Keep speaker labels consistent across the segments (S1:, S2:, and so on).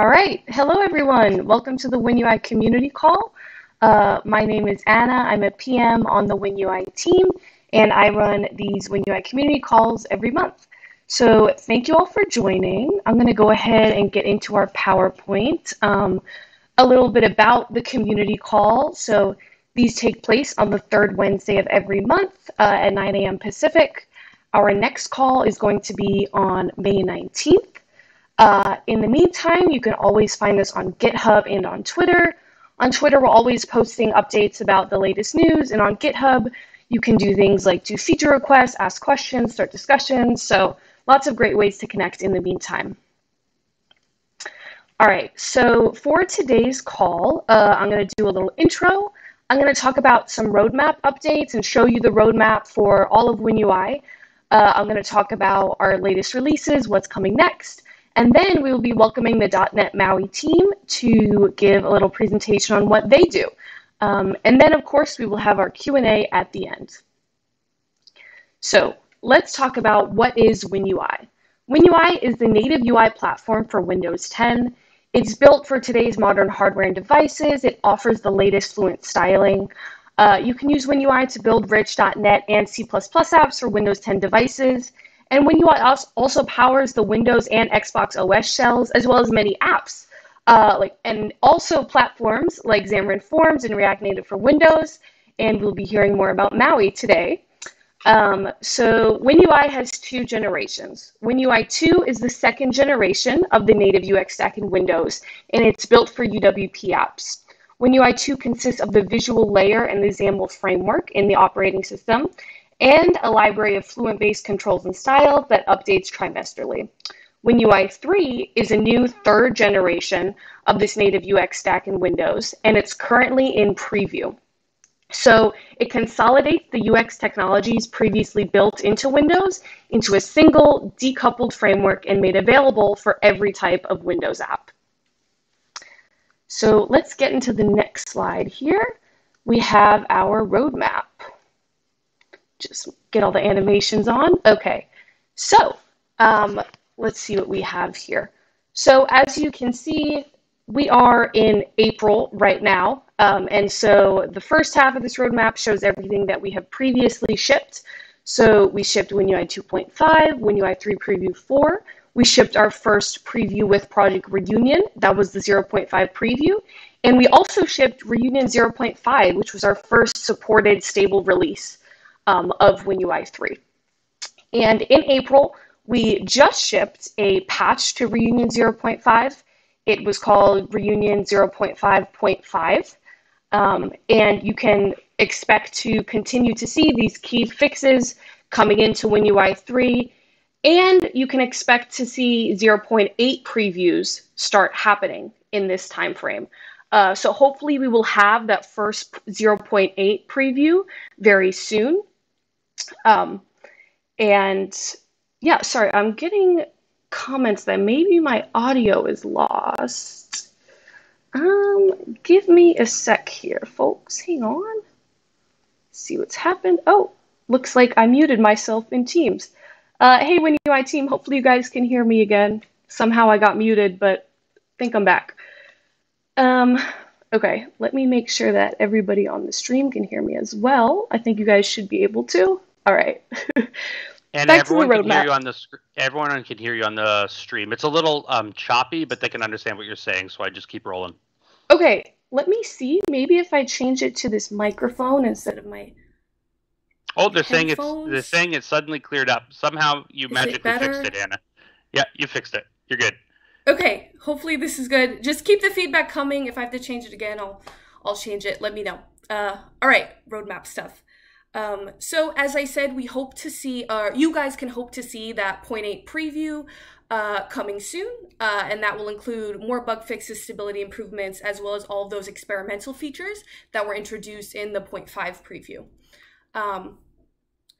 S1: All right. Hello, everyone. Welcome to the WinUI community call. Uh, my name is Anna. I'm a PM on the WinUI team, and I run these WinUI community calls every month. So thank you all for joining. I'm going to go ahead and get into our PowerPoint. Um, a little bit about the community call. So these take place on the third Wednesday of every month uh, at 9 a.m. Pacific. Our next call is going to be on May 19th. Uh, in the meantime, you can always find us on GitHub and on Twitter. On Twitter, we're always posting updates about the latest news, and on GitHub, you can do things like do feature requests, ask questions, start discussions. So, lots of great ways to connect in the meantime. All right, so for today's call, uh, I'm going to do a little intro. I'm going to talk about some roadmap updates and show you the roadmap for all of WinUI. Uh, I'm going to talk about our latest releases, what's coming next, and then we will be welcoming the .NET MAUI team to give a little presentation on what they do. Um, and then, of course, we will have our Q&A at the end. So let's talk about what is WinUI. WinUI is the native UI platform for Windows 10. It's built for today's modern hardware and devices. It offers the latest Fluent styling. Uh, you can use WinUI to build rich .NET and C++ apps for Windows 10 devices. And WinUI also powers the Windows and Xbox OS shells, as well as many apps, uh, like and also platforms like Xamarin Forms and React Native for Windows. And we'll be hearing more about MAUI today. Um, so WinUI has two generations. WinUI 2 is the second generation of the native UX stack in Windows, and it's built for UWP apps. WinUI 2 consists of the visual layer and the XAML framework in the operating system, and a library of Fluent-based controls and style that updates trimesterly. WinUI 3 is a new third generation of this native UX stack in Windows, and it's currently in preview. So it consolidates the UX technologies previously built into Windows into a single decoupled framework and made available for every type of Windows app. So let's get into the next slide here. We have our roadmap just get all the animations on. Okay, so um, let's see what we have here. So as you can see, we are in April right now. Um, and so the first half of this roadmap shows everything that we have previously shipped. So we shipped WinUI 2.5, WinUI 3 Preview 4. We shipped our first preview with Project Reunion. That was the 0.5 preview. And we also shipped Reunion 0.5, which was our first supported stable release um, of WinUI 3. And in April, we just shipped a patch to Reunion 0.5. It was called Reunion 0.5.5. Um, and you can expect to continue to see these key fixes coming into WinUI 3. And you can expect to see 0.8 previews start happening in this time frame. Uh, so hopefully we will have that first 0.8 preview very soon. Um, and yeah, sorry, I'm getting comments that maybe my audio is lost. Um, give me a sec here, folks. Hang on. See what's happened. Oh, looks like I muted myself in Teams. Uh, hey, WinUI team, hopefully you guys can hear me again. Somehow I got muted, but think I'm back. Um, okay, let me make sure that everybody on the stream can hear me as well. I think you guys should be able to. All right.
S2: and Back everyone can hear you on the everyone can hear you on the stream. It's a little um, choppy, but they can understand what you're saying, so I just keep rolling.
S1: Okay, let me see. Maybe if I change it to this microphone instead of my.
S2: Oh, they're saying it's they're saying it's suddenly cleared up. Somehow you is magically fixed it, Anna. Yeah, you fixed it. You're good.
S1: Okay, hopefully this is good. Just keep the feedback coming. If I have to change it again, I'll I'll change it. Let me know. Uh, all right, roadmap stuff. Um, so as I said, we hope to see, uh, you guys can hope to see that 0.8 preview uh, coming soon, uh, and that will include more bug fixes, stability improvements, as well as all of those experimental features that were introduced in the 0.5 preview. Um,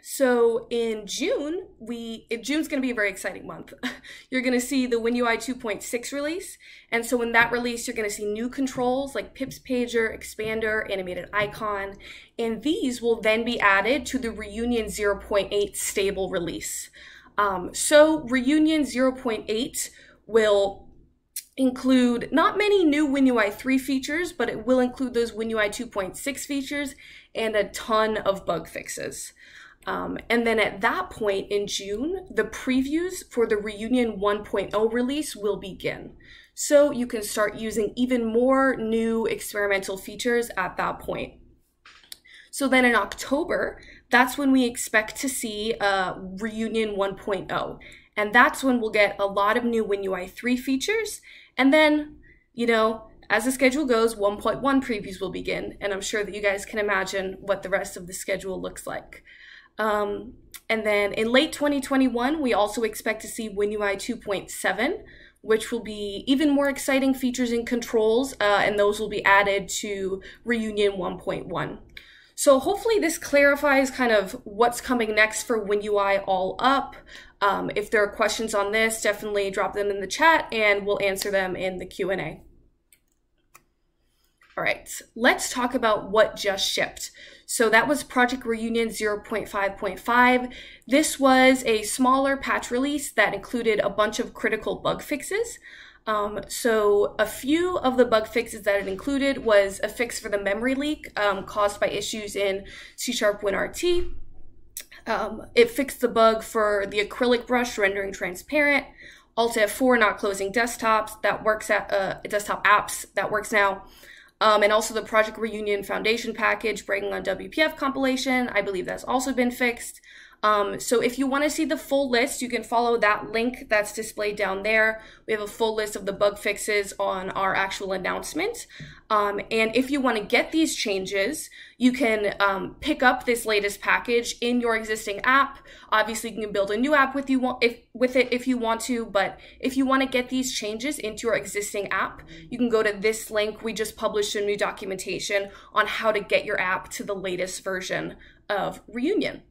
S1: so in June, we June's going to be a very exciting month. you're going to see the WinUI 2.6 release, and so in that release, you're going to see new controls like Pips Pager, Expander, Animated Icon, and these will then be added to the Reunion 0.8 stable release. Um, so Reunion 0.8 will
S3: include not many new WinUI 3 features, but it will include those WinUI 2.6 features and a ton of bug fixes. Um, and then at that point in June, the previews for the Reunion 1.0 release will begin. So you can start using even more new experimental features at that point. So then in October, that's when we expect to see uh, Reunion 1.0. And that's when we'll get a lot of new WinUI 3 features. And then, you know, as the schedule goes, 1.1 previews will begin. And I'm sure that you guys can imagine what the rest of the schedule looks like. Um, and then in late 2021, we also expect to see WinUI 2.7, which will be even more exciting features and controls, uh, and those will be added to Reunion 1.1. So hopefully this clarifies kind of what's coming next for WinUI All Up. Um, if there are questions on this, definitely drop them in the chat and we'll answer them in the Q&A. All right, let's talk about what just shipped. So that was Project Reunion 0.5.5. This was a smaller patch release that included a bunch of critical bug fixes. Um, so a few of the bug fixes that it included was a fix for the memory leak um, caused by issues in C Sharp WinRT. Um, it fixed the bug for the acrylic brush rendering transparent. Alt F4 not closing desktops that works at uh, desktop apps that works now. Um, and also the Project Reunion Foundation package breaking on WPF compilation. I believe that's also been fixed. Um, so if you want to see the full list, you can follow that link that's displayed down there. We have a full list of the bug fixes on our actual announcement. Um, and if you want to get these changes, you can um, pick up this latest package in your existing app. Obviously, you can build a new app with you if with it if you want to. But if you want to get these changes into your existing app, you can go to this link. We just published a new documentation on how to get your app to the latest version of Reunion.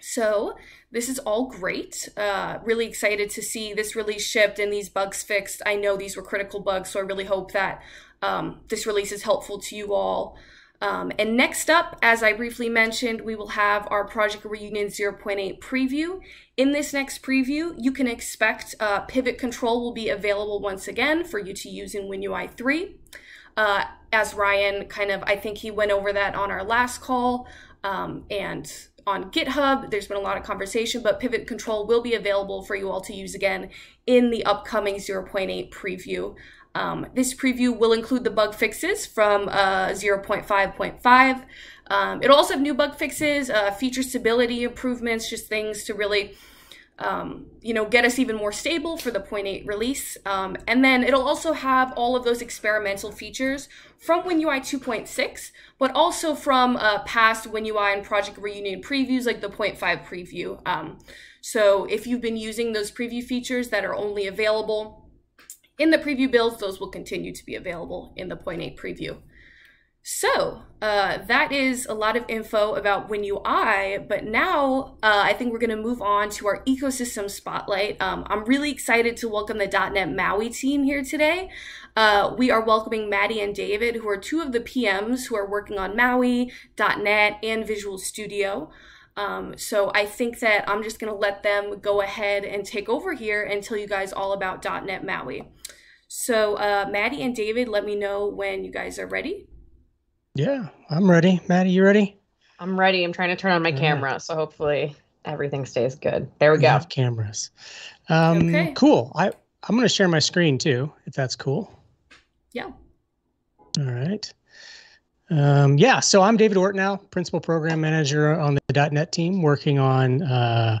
S3: So this is all great. Uh, really excited to see this release shipped and these bugs fixed. I know these were critical bugs, so I really hope that um, this release is helpful to you all. Um, and next up, as I briefly mentioned, we will have our Project Reunion 0.8 preview. In this next preview, you can expect uh, pivot control will be available once again for you to use in WinUI 3. Uh, as Ryan kind of, I think he went over that on our last call. Um, and on GitHub. There's been a lot of conversation, but Pivot Control will be available for you all to use again in the upcoming 0.8 preview. Um, this preview will include the bug fixes from uh, 0.5.5. Um, it'll also have new bug fixes, uh, feature stability improvements, just things to really um, you know, get us even more stable for the 0.8 release. Um, and then it'll also have all of those experimental features from WinUI 2.6, but also from uh, past WinUI and Project Reunion previews like the 0.5 preview. Um, so if you've been using those preview features that are only available in the preview builds, those will continue to be available in the 0.8 preview. So uh, that is a lot of info about WinUI, but now uh, I think we're going to move on to our ecosystem spotlight. Um, I'm really excited to welcome the .NET MAUI team here today. Uh, we are welcoming Maddy and David, who are two of the PMs who are working on MAUI, .NET, and Visual Studio. Um, so I think that I'm just going to let them go ahead and take over here and tell you guys all about .NET MAUI. So uh, Maddy and David, let me know when you guys are ready.
S4: Yeah, I'm ready. Maddy, you ready?
S5: I'm ready. I'm trying to turn on my All camera, right. so hopefully everything stays good. There we, we go.
S4: Have cameras. Um, okay. Cool. I I'm going to share my screen too, if that's cool.
S3: Yeah.
S4: All right. Um, yeah, so I'm David Ortinau, Principal Program Manager on the .NET team, working on uh,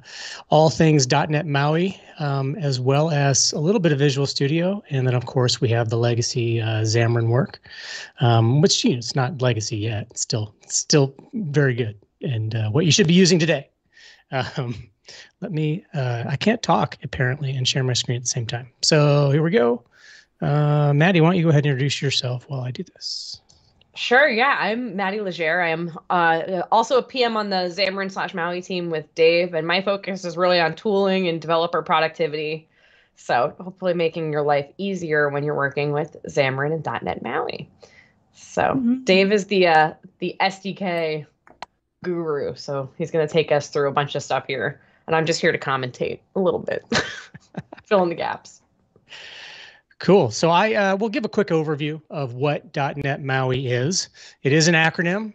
S4: all things .NET MAUI, um, as well as a little bit of Visual Studio, and then of course we have the legacy uh, Xamarin work, um, which you know, it's not legacy yet, it's still still very good, and uh, what you should be using today. Um, let me, uh, I can't talk apparently and share my screen at the same time. So here we go. Uh, Maddie, why don't you go ahead and introduce yourself while I do this?
S5: Sure. Yeah, I'm Maddy Leger. I am uh, also a PM on the Xamarin slash Maui team with Dave, and my focus is really on tooling and developer productivity. So hopefully, making your life easier when you're working with Xamarin and .NET Maui. So mm-hmm. Dave is the uh, the SDK guru, so he's going to take us through a bunch of stuff here, and I'm just here to commentate a little bit, fill in the gaps.
S4: Cool. So I uh, will give a quick overview of what .NET MAUI is. It is an acronym.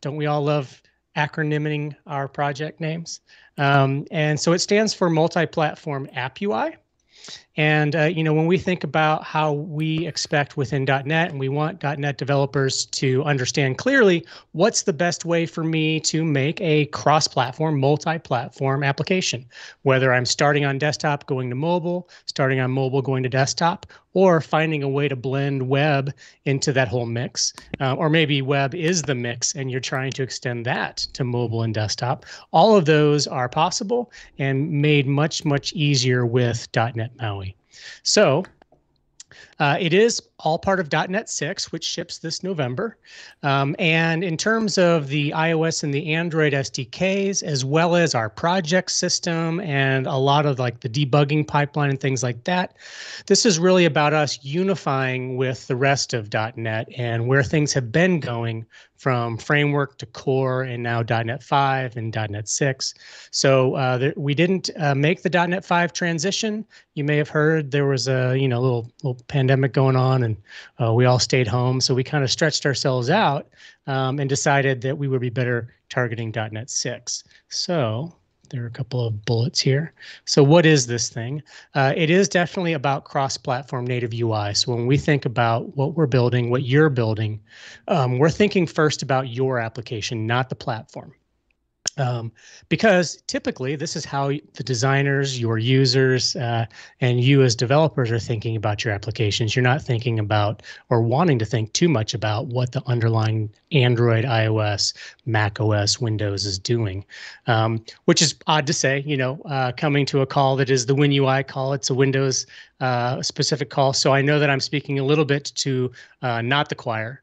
S4: Don't we all love acronyming our project names? Um, and so it stands for Multi-Platform App UI. And uh, you know, when we think about how we expect within .NET, and we want .NET developers to understand clearly what's the best way for me to make a cross-platform, multi-platform application, whether I'm starting on desktop, going to mobile, starting on mobile, going to desktop, or finding a way to blend web into that whole mix, uh, or maybe web is the mix and you're trying to extend that to mobile and desktop. All of those are possible and made much much easier with .NET MAUI. So uh, it is all part of .NET 6, which ships this November. Um, and in terms of the iOS and the Android SDKs, as well as our project system and a lot of like the debugging pipeline and things like that, this is really about us unifying with the rest of .NET and where things have been going from framework to core and now .NET 5 and .NET 6. So uh, there, we didn't uh, make the .NET 5 transition. You may have heard there was a you know little little pandemic going on and uh, we all stayed home. So we kind of stretched ourselves out um, and decided that we would be better targeting .NET 6. So there are a couple of bullets here. So what is this thing? Uh, it is definitely about cross-platform native UI. So when we think about what we're building, what you're building, um, we're thinking first about your application, not the platform. Um, because typically this is how the designers, your users, uh, and you as developers are thinking about your applications. You're not thinking about or wanting to think too much about what the underlying Android, iOS, Mac OS, Windows is doing, um, which is odd to say. You know, uh, coming to a call that is the WinUI call, it's a Windows uh, specific call. So I know that I'm speaking a little bit to uh, not the choir.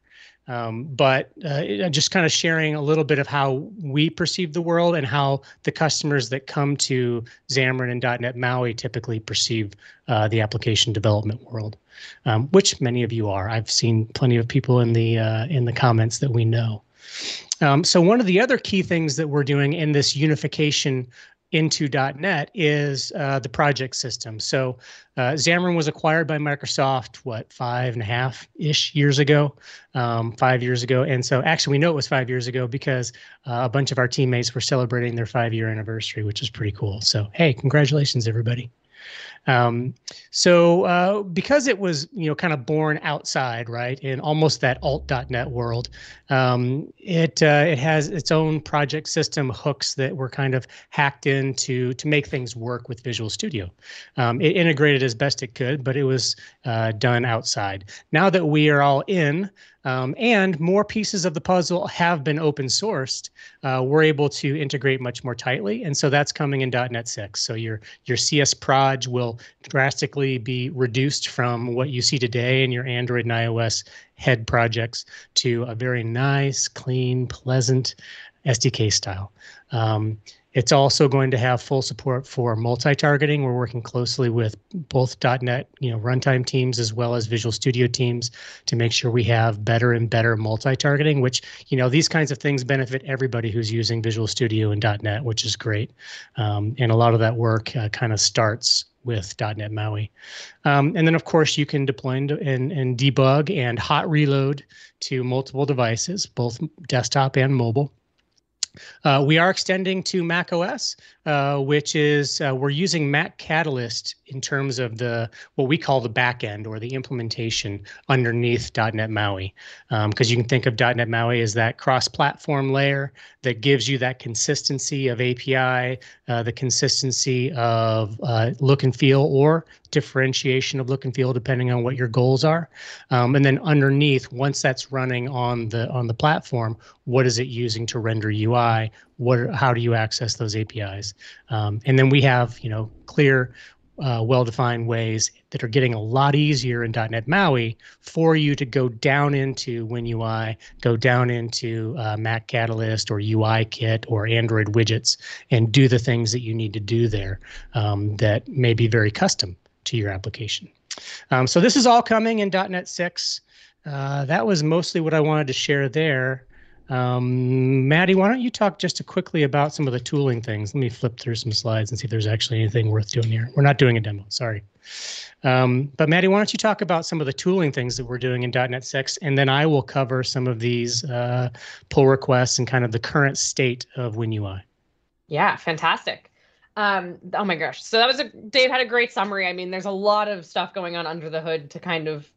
S4: Um, but uh, just kind of sharing a little bit of how we perceive the world and how the customers that come to Xamarin and .NET MAUI typically perceive uh, the application development world, um, which many of you are. I've seen plenty of people in the uh, in the comments that we know. Um, so one of the other key things that we're doing in this unification into .NET is uh, the project system. So uh, Xamarin was acquired by Microsoft, what, five and a half ish years ago, um, five years ago. And so actually, we know it was five years ago because uh, a bunch of our teammates were celebrating their five year anniversary, which is pretty cool. So, hey, congratulations, everybody. Um, so uh, because it was you know kind of born outside, right, in almost that alt.NET world, um, it uh, it has its own project system hooks that were kind of hacked into to make things work with Visual Studio. Um, it integrated as best it could, but it was uh, done outside. Now that we are all in, um, and more pieces of the puzzle have been open sourced, uh, we're able to integrate much more tightly. And so that's coming in .NET 6. So your, your CS proj will drastically be reduced from what you see today in your Android and iOS head projects to a very nice, clean, pleasant SDK style. Um, it's also going to have full support for multi-targeting. We're working closely with both .NET, you know, runtime teams as well as Visual Studio teams to make sure we have better and better multi-targeting. Which you know these kinds of things benefit everybody who's using Visual Studio and .NET, which is great. Um, and a lot of that work uh, kind of starts with .NET MAUI. Um, and then, of course, you can deploy and, and, and debug and hot reload to multiple devices, both desktop and mobile. Uh, we are extending to Mac OS, uh, which is uh, we're using Mac Catalyst in terms of the what we call the backend or the implementation underneath .NET MAUI, because um, you can think of .NET MAUI as that cross-platform layer that gives you that consistency of API, uh, the consistency of uh, look and feel, or differentiation of look and feel depending on what your goals are. Um, and then underneath, once that's running on the on the platform, what is it using to render UI? What how do you access those APIs? Um, and then we have you know clear uh, well-defined ways that are getting a lot easier in .NET MAUI for you to go down into WinUI, go down into uh, Mac Catalyst or UI Kit or Android widgets, and do the things that you need to do there um, that may be very custom to your application. Um, so this is all coming in .NET 6. Uh, that was mostly what I wanted to share there. Um, Maddy, why don't you talk just quickly about some of the tooling things? Let me flip through some slides and see if there's actually anything worth doing here. We're not doing a demo, sorry. Um, but Maddy, why don't you talk about some of the tooling things that we're doing in .NET 6, and then I will cover some of these uh, pull requests and kind of the current state of WinUI.
S5: Yeah, fantastic. Um, oh my gosh. So that was a Dave had a great summary. I mean, there's a lot of stuff going on under the hood to kind of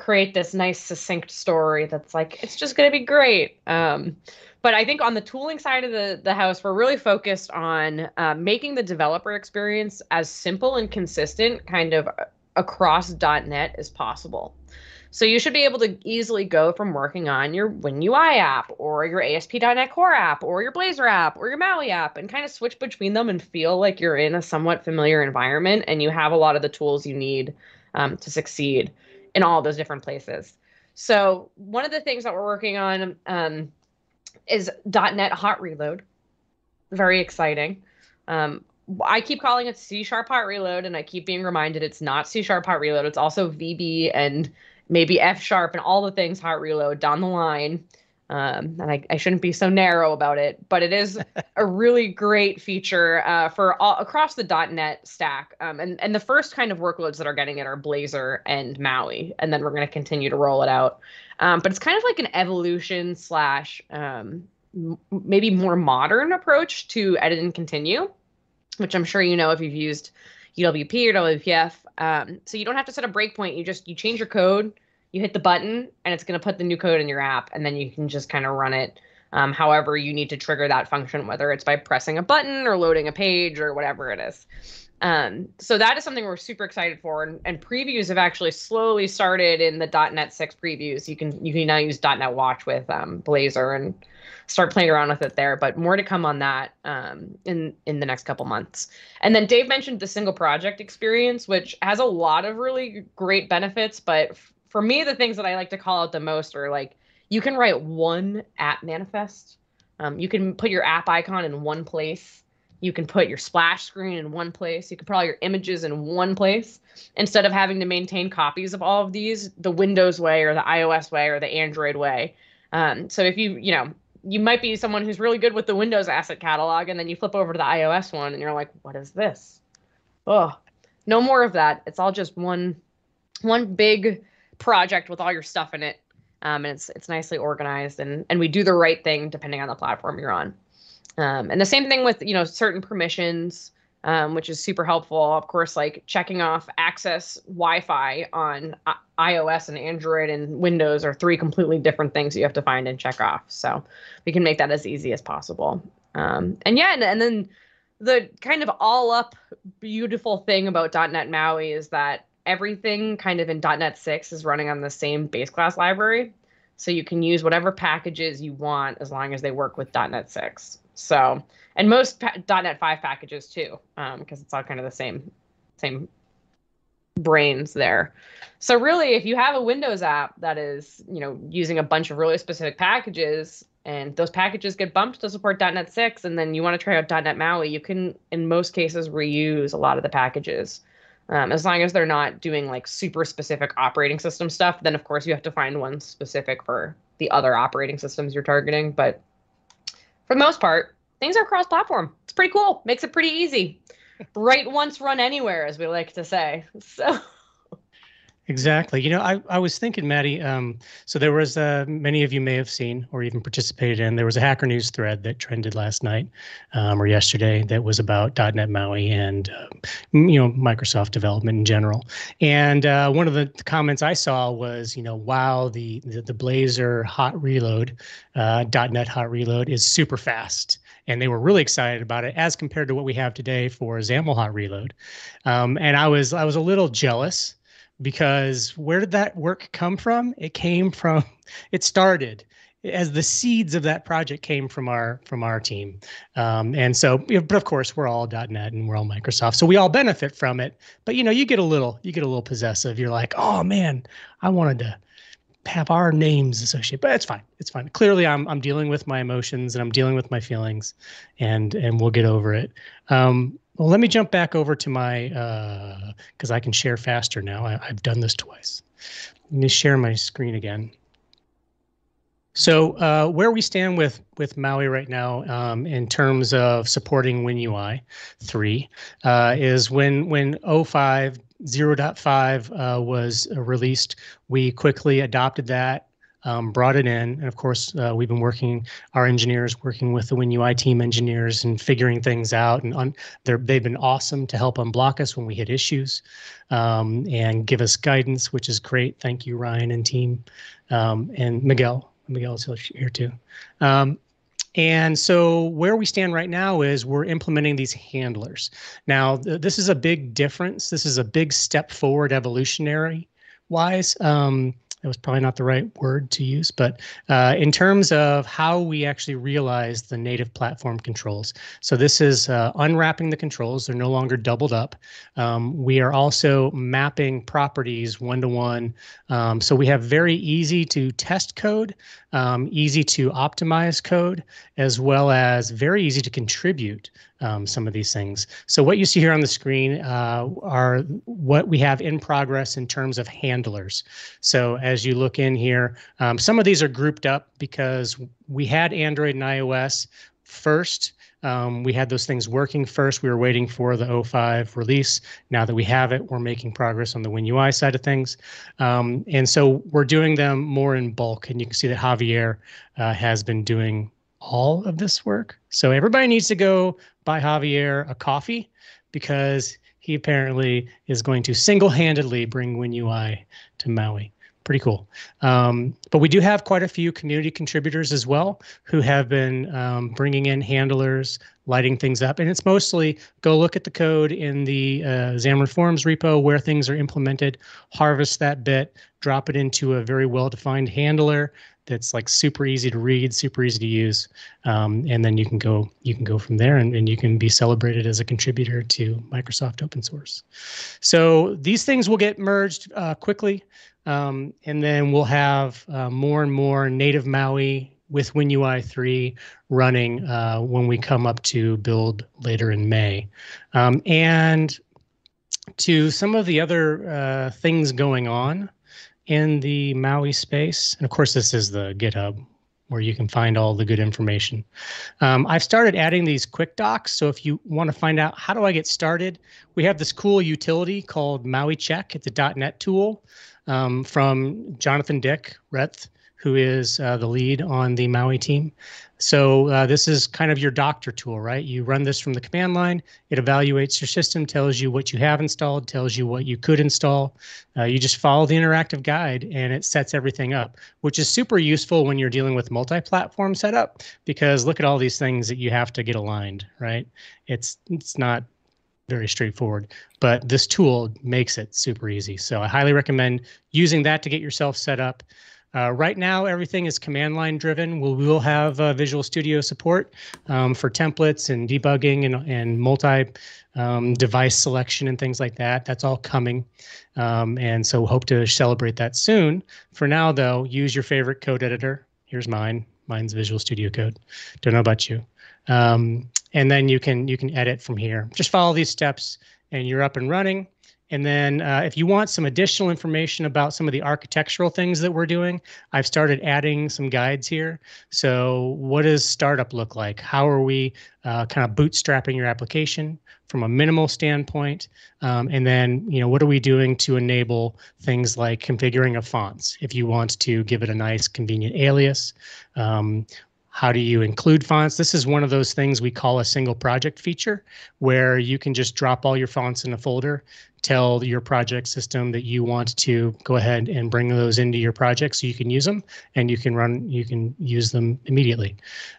S5: create this nice succinct story that's like it's just going to be great. Um, but I think on the tooling side of the the house, we're really focused on uh, making the developer experience as simple and consistent, kind of across .NET as possible. So you should be able to easily go from working on your WinUI app or your ASP.NET Core app or your Blazor app or your Maui app and kind of switch between them and feel like you're in a somewhat familiar environment and you have a lot of the tools you need um, to succeed in all those different places. So one of the things that we're working on um, is .NET Hot Reload. Very exciting. Um, I keep calling it C Sharp Hot Reload, and I keep being reminded it's not C Sharp Hot Reload. It's also VB and maybe F Sharp and all the things Hot Reload down the line. Um, and I, I, shouldn't be so narrow about it, but it is a really great feature uh, for all, across the .NET stack. Um, and and the first kind of workloads that are getting it are Blazor and Maui, and then we're going to continue to roll it out. Um, but it's kind of like an evolution slash um, m- maybe more modern approach to edit and continue, which I'm sure you know if you've used UWP or WPF. Um, so you don't have to set a breakpoint. You just you change your code you hit the button and it's going to put the new code in your app and then you can just kind of run it um, however you need to trigger that function whether it's by pressing a button or loading a page or whatever it is. Um, so that is something we're super excited for and, and, previews have actually slowly started in the .NET 6 previews. You can you can now use .NET Watch with um, Blazor and start playing around with it there but more to come on that um, in in the next couple months. And then Dave mentioned the single project experience which has a lot of really great benefits but for me, the things that I like to call out the most are like you can write one app manifest. Um, you can put your app icon in one place. You can put your splash screen in one place. You can put all your images in one place instead of having to maintain copies of all of these the Windows way or the iOS way or the Android way. Um, so if you, you know, you might be someone who's really good with the Windows asset catalog and then you flip over to the iOS one and you're like, what is this? Oh, no more of that. It's all just one one big project with all your stuff in it. Um, and it's it's nicely organized and and we do the right thing depending on the platform you're on. Um, and the same thing with you know certain permissions, um, which is super helpful. Of course, like checking off access Wi-Fi on I- iOS and Android and Windows are three completely different things you have to find and check off. So we can make that as easy as possible. Um, and yeah, and, and then the kind of all up beautiful thing about .NET MAUI is that everything kind of in .NET 6 is running on the same base class library. So you can use whatever packages you want as long as they work with .NET 6. So, and most pa- .NET 5 packages too, because um, it's all kind of the same, same brains there. So really, if you have a Windows app that is, you know, using a bunch of really specific packages, and those packages get bumped to support .NET 6, and then you want to try out .NET MAUI, you can, in most cases, reuse a lot of the packages. Um, as long as they're not doing like super specific operating system stuff, then of course you have to find one specific for the other operating systems you're targeting. But for the most part, things are cross platform. It's pretty cool. Makes it pretty easy. Write once, run anywhere, as we like to say. So
S4: Exactly. You know, I, I was thinking, Maddy. Um, so there was uh, many of you may have seen or even participated in. There was a Hacker News thread that trended last night um, or yesterday that was about .NET MAUI and uh, you know Microsoft development in general. And uh, one of the comments I saw was, you know, wow, the the, the Blazor Hot Reload, uh, .NET Hot Reload is super fast and they were really excited about it as compared to what we have today for XAML Hot Reload. Um, and I was I was a little jealous because where did that work come from? It came from, it started as the seeds of that project came from our from our team, um, and so but of course we're all .NET and we're all Microsoft, so we all benefit from it. But you know, you get a little you get a little possessive. You're like, oh man, I wanted to have our names associated, but it's fine. It's fine. Clearly, I'm I'm dealing with my emotions and I'm dealing with my feelings, and and we'll get over it. Um, well, let me jump back over to my, because uh, I can share faster now. I, have done this twice. Let me share my screen again. So uh, where we stand with with Maui right now um, in terms of supporting WinUI 3 uh, is when when 05 0.5 uh, was released, we quickly adopted that um, brought it in. And of course, uh, we've been working, our engineers working with the WinUI team engineers and figuring things out. And un- they've been awesome to help unblock us when we hit issues um, and give us guidance, which is great. Thank you, Ryan and team, um, and Miguel. Miguel is here too. Um, and so where we stand right now is we're implementing these handlers. Now, th- this is a big difference. This is a big step forward evolutionary wise. Um, that was probably not the right word to use, but uh, in terms of how we actually realize the native platform controls. So this is uh, unwrapping the controls. They're no longer doubled up. Um, we are also mapping properties one to one. Um, so we have very easy to test code, um, easy to optimize code, as well as very easy to contribute um, some of these things. So what you see here on the screen uh, are what we have in progress in terms of handlers. So as you look in here, um, some of these are grouped up because we had Android and iOS first. Um, we had those things working first. We were waiting for the 05 release. Now that we have it, we're making progress on the WinUI side of things. Um, and so we're doing them more in bulk. And you can see that Javier uh, has been doing all of this work. So everybody needs to go buy Javier a coffee because he apparently is going to single-handedly bring WinUI to Maui. Pretty cool. Um, but we do have quite a few community contributors as well who have been um, bringing in handlers, lighting things up. And it's mostly go look at the code in the uh, Xamarin Forms repo where things are implemented, harvest that bit, drop it into a very well-defined handler that's like super easy to read, super easy to use, um, and then you can go you can go from there, and, and you can be celebrated as a contributor to Microsoft open source. So these things will get merged uh, quickly, um, and then we'll have uh, more and more native Maui with WinUI 3 running uh, when we come up to build later in May, um, and to some of the other uh, things going on in the Maui space. And of course, this is the GitHub where you can find all the good information. Um, I've started adding these quick docs. So if you want to find out how do I get started, we have this cool utility called Maui Check. It's a .NET tool um, from Jonathan Dick Redth, who is uh, the lead on the Maui team. So uh, this is kind of your doctor tool, right? You run this from the command line. It evaluates your system, tells you what you have installed, tells you what you could install. Uh, you just follow the interactive guide and it sets everything up, which is super useful when you're dealing with multi-platform setup because look at all these things that you have to get aligned, right? It's it's not very straightforward, but this tool makes it super easy. So I highly recommend using that to get yourself set up. Uh, right now, everything is command line driven. We'll, we will have uh, Visual Studio support um, for templates and debugging and, and multi um, device selection and things like that. That's all coming. Um, and so hope to celebrate that soon. For now, though, use your favorite code editor. Here's mine. Mine's Visual Studio Code. Don't know about you. Um, and then you can you can edit from here. Just follow these steps and you're up and running. And then uh, if you want some additional information about some of the architectural things that we're doing, I've started adding some guides here. So what does startup look like? How are we uh, kind of bootstrapping your application from a minimal standpoint? Um, and then, you know, what are we doing to enable things like configuring of fonts if you want to give it a nice convenient alias? Um, how do you include fonts? This is one of those things we call a single project feature where you can just drop all your fonts in a folder tell your project system that you want to go ahead and bring those into your project so you can use them and you can run you can use them immediately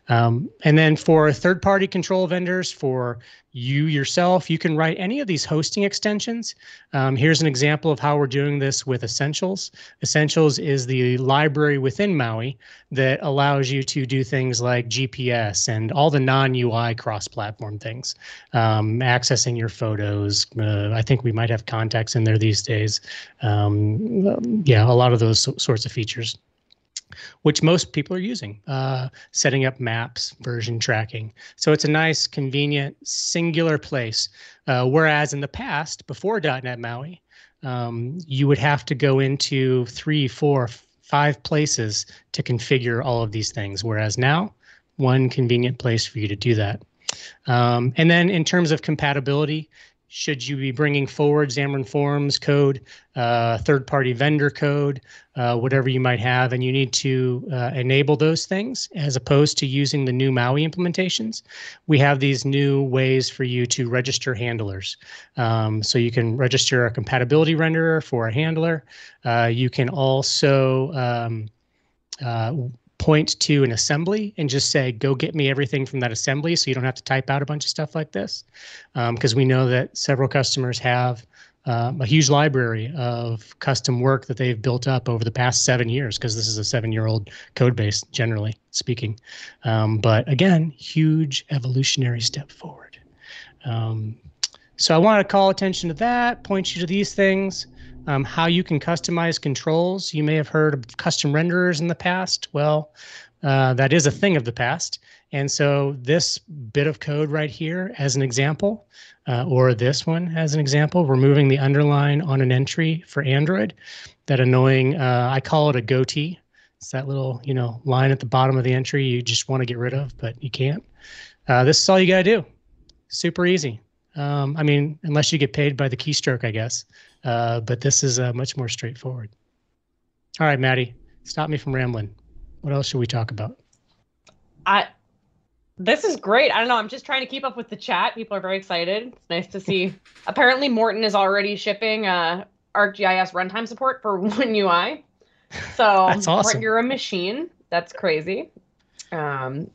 S4: um, and then for third party control vendors for you yourself, you can write any of these hosting extensions. Um, here's an example of how we're doing this with Essentials. Essentials is the library within Maui that allows you to do things like GPS and all the non-UI cross-platform things, um, accessing your photos. Uh, I think we might have contacts in there these days. Um, yeah, a lot of those sorts of features which most people are using, uh, setting up maps, version tracking. So it's a nice, convenient, singular place. Uh, whereas in the past, before .NET MAUI, um, you would have to go into three, four, five places to configure all of these things, whereas now, one convenient place for you to do that. Um, and then in terms of compatibility, should you be bringing forward Xamarin Forms code, uh, third-party vendor code, uh, whatever you might have, and you need to uh, enable those things as opposed to using the new Maui implementations. We have these new ways for you to register handlers. Um, so you can register a compatibility renderer for a handler. Uh, you can also um, uh, point to an assembly and just say, go get me everything from that assembly so you don't have to type out a bunch of stuff like this. Because um, we know that several customers have um, a huge library of custom work that they've built up over the past seven years, because this is a seven year old code base, generally speaking. Um, but again, huge evolutionary step forward. Um, so I want to call attention to that, point you to these things um, how you can customize controls. You may have heard of custom renderers in the past. Well, uh, that is a thing of the past. And so this bit of code right here as an example, uh, or this one as an example, removing the underline on an entry for Android, that annoying, uh, I call it a goatee. It's that little, you know, line at the bottom of the entry you just want to get rid of, but you can't. Uh, this is all you got to do. Super easy. Um, I mean, unless you get paid by the keystroke, I guess. Uh, but this is uh, much more straightforward. All right, Maddy, stop me from rambling. What else should we talk about?
S5: I this is great. I don't know. I'm just trying to keep up with the chat. People are very excited. It's nice to see. Apparently, Morten is already shipping uh, ArcGIS runtime support for WinUI. So
S4: That's awesome.
S5: You're a machine. That's crazy. Um,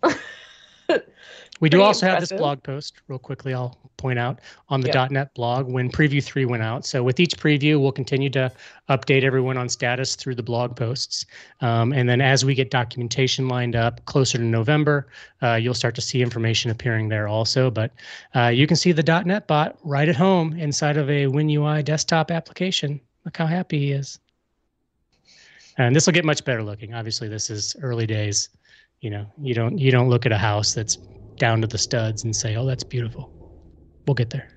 S4: We do also impressive. have this blog post, real quickly, I'll point out on the yep. .NET blog when Preview 3 went out. So with each preview, we'll continue to update everyone on status through the blog posts. Um, and then as we get documentation lined up closer to November, uh, you'll start to see information appearing there also. But uh, you can see the .NET bot right at home inside of a WinUI desktop application. Look how happy he is. And this will get much better looking. Obviously, this is early days you know you don't you don't look at a house that's down to the studs and say, oh, that's beautiful. We'll get there.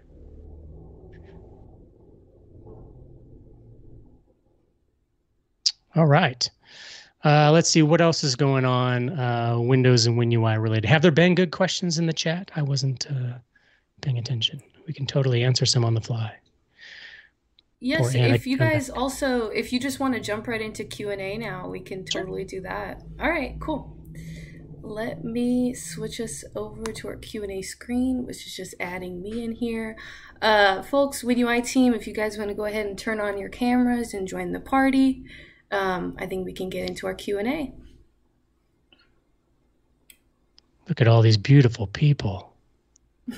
S4: All right. Uh, let's see what else is going on uh, Windows and WinUI related. Have there been good questions in the chat? I wasn't uh, paying attention. We can totally answer some on the fly.
S3: Yes, if you guys also, if you just want to jump right into Q and A now, we can totally do that. All right, cool let me switch us over to our Q&A screen, which is just adding me in here. Uh, folks, WinUI team, if you guys want to go ahead and turn on your cameras and join the party, um, I think we can get into our Q&A.
S4: Look at all these beautiful people.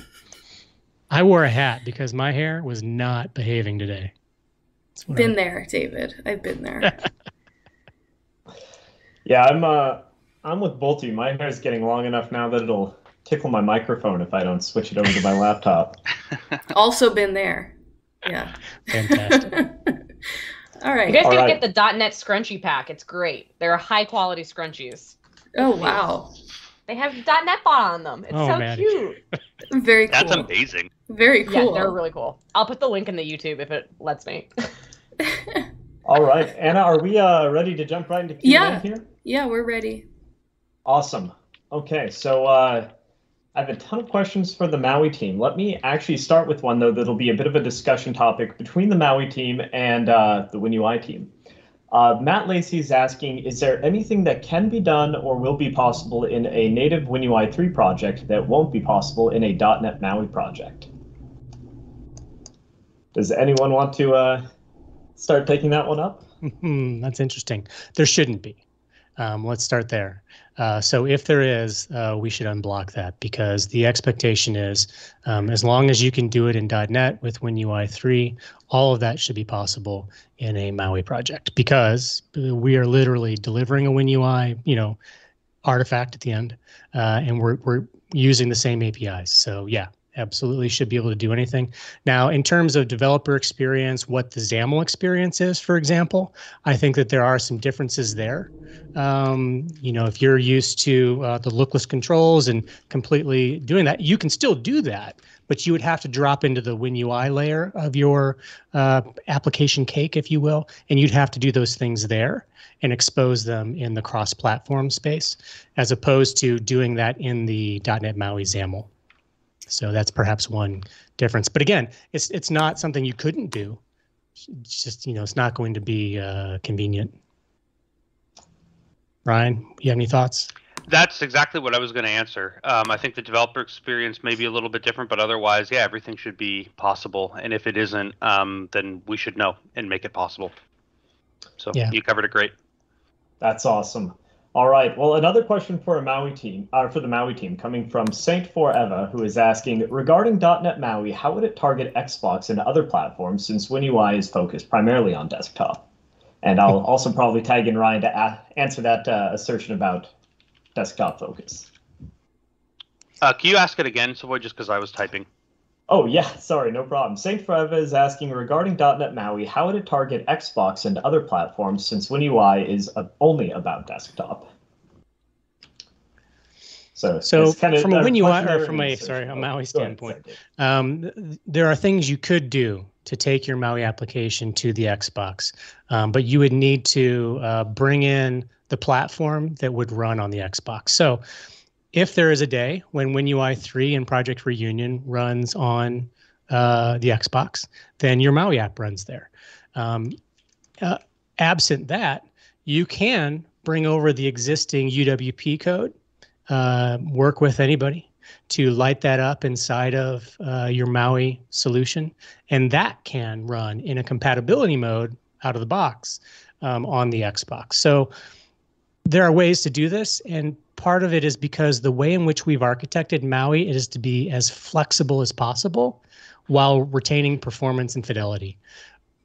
S4: I wore a hat because my hair was not behaving today.
S3: Been I... there, David. I've been there.
S6: yeah, I'm uh I'm with both of you. My hair is getting long enough now that it'll tickle my microphone if I don't switch it over to my laptop.
S3: also been there. Yeah.
S4: Fantastic.
S3: All right.
S5: You guys
S3: All
S5: gotta right. get the .NET scrunchie pack. It's great. They're high quality scrunchies.
S3: Oh wow.
S5: They have .NET bot on them. It's oh, so man. cute.
S3: Very cool.
S2: That's amazing.
S3: Very cool.
S5: Yeah, they're really cool. I'll put the link in the YouTube if it lets me.
S6: All right, Anna, are we uh, ready to jump right into Q&A
S3: yeah.
S6: here?
S3: Yeah, we're ready.
S6: Awesome. Okay, so uh, I have a ton of questions for the Maui team. Let me actually start with one, though, that'll be a bit of a discussion topic between the Maui team and uh, the WinUI team. Uh, Matt Lacey is asking, is there anything that can be done or will be possible in a native WinUI 3 project that won't be possible in a .NET MAUI project? Does anyone want to uh, start taking that one up?
S4: That's interesting. There shouldn't be. Um, let's start there. Uh, so if there is, uh, we should unblock that because the expectation is um, as long as you can do it in .NET with WinUI 3, all of that should be possible in a MAUI project because we are literally delivering a WinUI, you know, artifact at the end, uh, and we're, we're using the same APIs. So yeah, absolutely should be able to do anything. Now, in terms of developer experience, what the XAML experience is, for example, I think that there are some differences there. Um, you know, if you're used to uh, the lookless controls and completely doing that, you can still do that, but you would have to drop into the WinUI layer of your uh, application cake, if you will, and you'd have to do those things there and expose them in the cross-platform space, as opposed to doing that in the .NET MAUI XAML. So that's perhaps one difference. But again, it's it's not something you couldn't do. It's just you know it's not going to be uh, convenient. Ryan, you have any thoughts?
S2: That's exactly what I was going to answer. Um, I think the developer experience may be a little bit different, but otherwise, yeah, everything should be possible. And if it isn't, um, then we should know and make it possible. So yeah. you covered it great.
S6: That's awesome. All right. Well, another question for a Maui team, uh, for the Maui team, coming from Saint Forever, who is asking regarding .NET Maui, how would it target Xbox and other platforms since WinUI is focused primarily on desktop? And I'll also probably tag in Ryan to a- answer that uh, assertion about desktop focus.
S2: Uh, can you ask it again, Savoy, just because I was typing?
S6: Oh, yeah, sorry, no problem. Saint Forever is asking regarding .NET MAUI, how would it target Xbox and other platforms since WinUI is only about desktop?
S4: So, so kind of, from a WinUI or from a sorry a Maui standpoint, um, there are things you could do to take your Maui application to the Xbox, um, but you would need to uh, bring in the platform that would run on the Xbox. So if there is a day when WinUI 3 and Project Reunion runs on uh, the Xbox, then your Maui app runs there. Um, uh, absent that, you can bring over the existing UWP code, uh, work with anybody to light that up inside of uh, your Maui solution, and that can run in a compatibility mode out of the box um, on the Xbox. So there are ways to do this, and part of it is because the way in which we've architected Maui is to be as flexible as possible while retaining performance and fidelity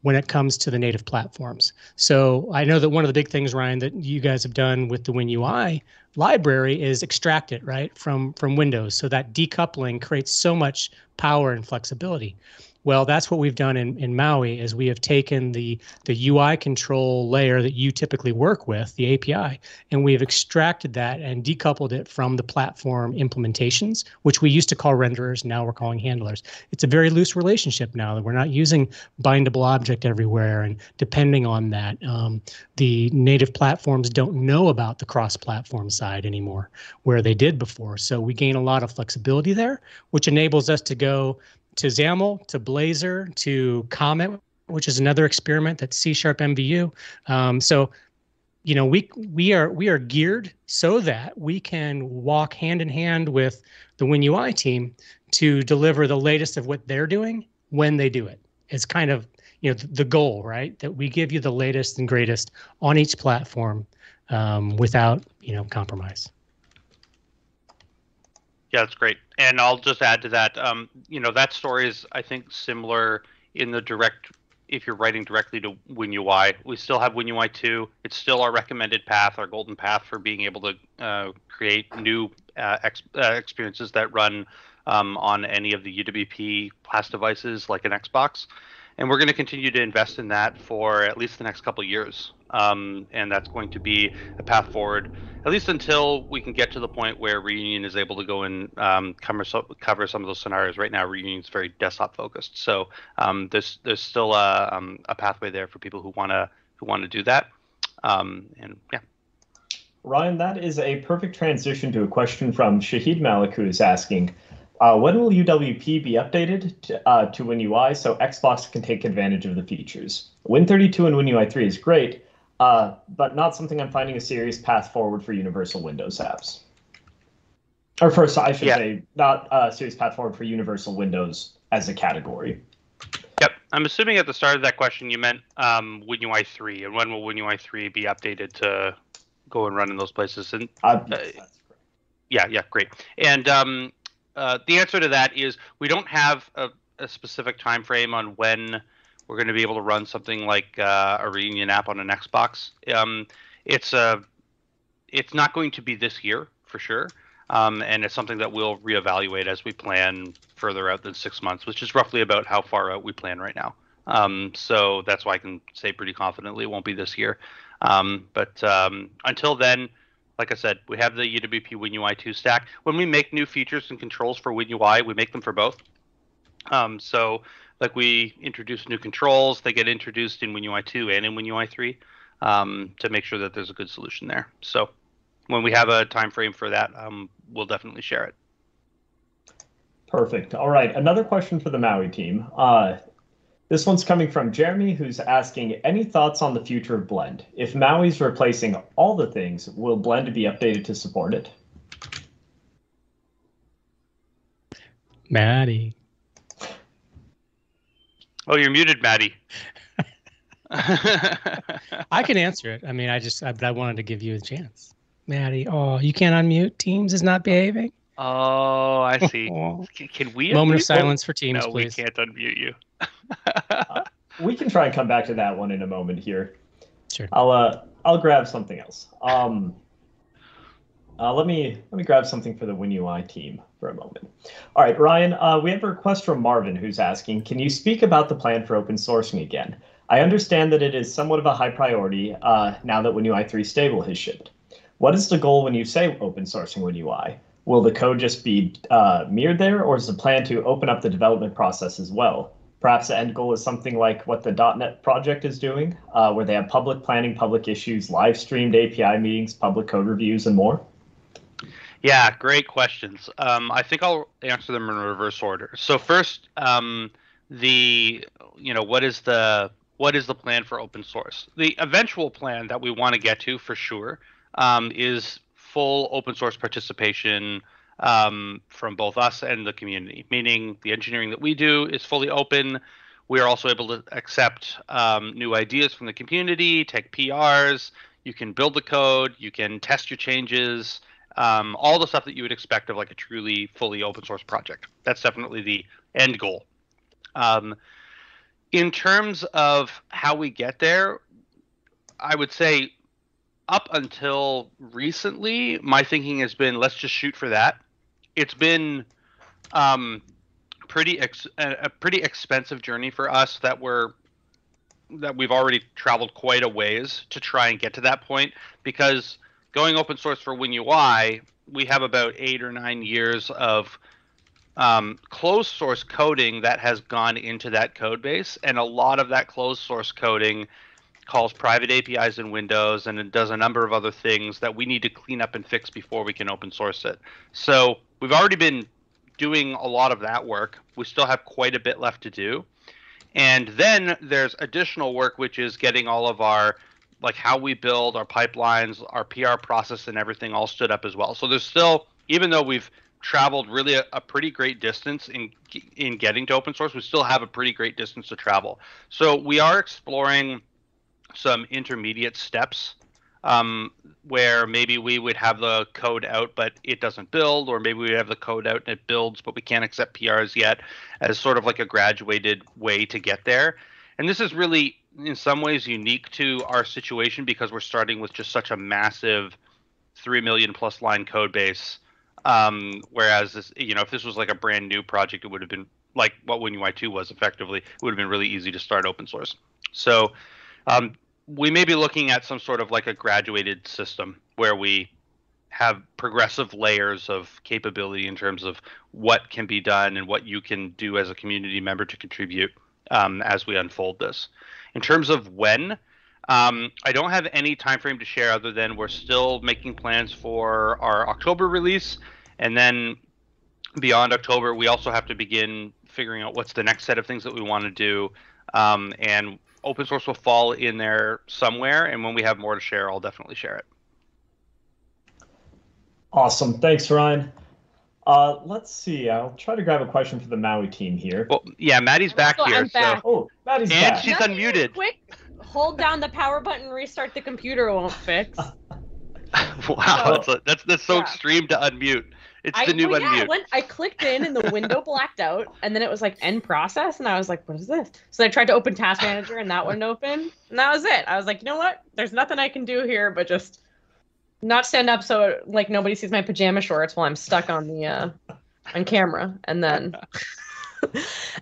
S4: when it comes to the native platforms. So I know that one of the big things, Ryan, that you guys have done with the WinUI library is extract it right from from Windows. So that decoupling creates so much power and flexibility. Well, that's what we've done in, in Maui is we have taken the, the UI control layer that you typically work with, the API, and we have extracted that and decoupled it from the platform implementations, which we used to call renderers, now we're calling handlers. It's a very loose relationship now that we're not using bindable object everywhere and depending on that. Um, the native platforms don't know about the cross-platform side anymore, where they did before. So we gain a lot of flexibility there, which enables us to go to XAML, to Blazor, to Comet, which is another experiment that's C sharp MVU. Um, so, you know, we we are we are geared so that we can walk hand in hand with the WinUI team to deliver the latest of what they're doing when they do it. It's kind of you know the goal, right? That we give you the latest and greatest on each platform um, without you know compromise.
S2: Yeah, that's great. And I'll just add to that. Um, you know, that story is, I think, similar in the direct. If you're writing directly to WinUI, we still have WinUI 2. It's still our recommended path, our golden path for being able to uh, create new uh, ex- uh, experiences that run um, on any of the UWP class devices like an Xbox and we're going to continue to invest in that for at least the next couple years. Um, and that's going to be a path forward, at least until we can get to the point where Reunion is able to go and um, cover, cover some of those scenarios. Right now, Reunion is very desktop focused, so um, there's there's still a, um, a pathway there for people who want to who want to do that. Um, and yeah.
S6: Ryan, that is a perfect transition to a question from Shahid Malik, who is asking, uh, when will UWP be updated to, uh, to WinUI so Xbox can take advantage of the features? Win32 and WinUI 3 is great, uh, but not something I'm finding a serious path forward for Universal Windows apps. Or first, I should yeah. say, not a serious path forward for Universal Windows as a category.
S2: Yep, I'm assuming at the start of that question you meant um, WinUI 3, and when will WinUI 3 be updated to go and run in those places? And uh, yeah, yeah, great. And um, uh, the answer to that is we don't have a, a, specific time frame on when we're going to be able to run something like uh, a reunion app on an Xbox. Um, it's a, uh, it's not going to be this year for sure. Um, and it's something that we'll reevaluate as we plan further out than six months, which is roughly about how far out we plan right now. Um, so that's why I can say pretty confidently it won't be this year. Um, but um, until then, like I said, we have the UWP WinUI 2 stack. When we make new features and controls for WinUI, we make them for both. Um, so, like we introduce new controls, they get introduced in WinUI 2 and in WinUI 3 um, to make sure that there's a good solution there. So, when we have a time frame for that, um, we'll definitely share it.
S6: Perfect. All right. Another question for the Maui team. Uh, this one's coming from Jeremy, who's asking any thoughts on the future of Blend? If Maui's replacing all the things, will Blend be updated to support it?
S4: Maddy.
S2: Oh, you're muted, Maddy.
S4: I can answer it. I mean, I just, I, but I wanted to give you a chance. Maddy, oh, you can't unmute. Teams is not behaving.
S2: Oh, I see. Can, can we?
S4: Moment of silence for teams,
S2: No,
S4: please.
S2: we can't unmute you.
S6: We can try and come back to that one in a moment here.
S4: Sure.
S6: I'll uh I'll grab something else. Um uh, let me let me grab something for the WinUI team for a moment. All right, Ryan, uh, we have a request from Marvin who's asking, can you speak about the plan for open sourcing again? I understand that it is somewhat of a high priority uh, now that WinUI 3 stable has shipped. What is the goal when you say open sourcing WinUI? Will the code just be uh, mirrored there, or is the plan to open up the development process as well? Perhaps the end goal is something like what the .NET project is doing, uh, where they have public planning, public issues, live streamed API meetings, public code reviews, and more.
S2: Yeah, great questions. Um, I think I'll answer them in reverse order. So first, um, the you know what is the what is the plan for open source? The eventual plan that we want to get to for sure um, is full open source participation um, from both us and the community. Meaning the engineering that we do is fully open. We are also able to accept um, new ideas from the community, take PRs. You can build the code. You can test your changes um, all the stuff that you would expect of like a truly fully open source project. That's definitely the end goal. Um, in terms of how we get there, I would say up until recently, my thinking has been let's just shoot for that. It's been um, pretty ex- a, pretty expensive journey for us that we're that we've already traveled quite a ways to try and get to that point because going open source for WinUI, we have about eight or nine years of um, closed source coding that has gone into that code base, and a lot of that closed source coding calls private APIs in Windows and it does a number of other things that we need to clean up and fix before we can open source it. So we've already been doing a lot of that work. We still have quite a bit left to do. And then there's additional work, which is getting all of our like how we build our pipelines, our PR process, and everything all stood up as well. So there's still, even though we've traveled really a, a, pretty great distance in in getting to open source, we still have a pretty great distance to travel. So we are exploring some intermediate steps um, where maybe we would have the code out but it doesn't build, or maybe we have the code out and it builds but we can't accept PRs yet, as sort of like a graduated way to get there. And this is really in some ways unique to our situation because we're starting with just such a massive 3 million plus line code base. Um, whereas this you know if this was like a brand new project it would have been like what WinUI 2 was effectively it would have been really easy to start open source. So um, we may be looking at some sort of like a graduated system where we have progressive layers of capability in terms of what can be done and what you can do as a community member to contribute um, as we unfold this in terms of when, um, I don't have any time frame to share other than we're still making plans for our October release, and then beyond October, we also have to begin figuring out what's the next set of things that we want to do. Um, and open source will fall in there somewhere, and when we have more to share, I'll definitely share it.
S6: Awesome, thanks, Ryan. Uh, let's see. I'll try to grab a question for the Maui team here.
S2: Well, yeah, Maddy's back
S5: So
S2: here.
S5: I'm back.
S2: So
S6: Oh, Maddy's
S2: and
S6: back.
S2: she's
S5: Nothing
S2: unmuted.
S5: Quick, hold down the power button, restart the computer won't fix.
S2: wow, that's, a, that's that's so
S5: Yeah.
S2: extreme to unmute. It's
S5: I,
S2: the new
S5: well, yeah, I
S2: unmute.
S5: went, I clicked in and the window blacked out, and then it was like end process, and I was like, "What is this?" So I tried to open Task Manager, and that wouldn't open, and that was it. I was like, "You know what? There's nothing I can do here, but just not stand up so like nobody sees my pajama shorts while I'm stuck on the uh, on camera, and then.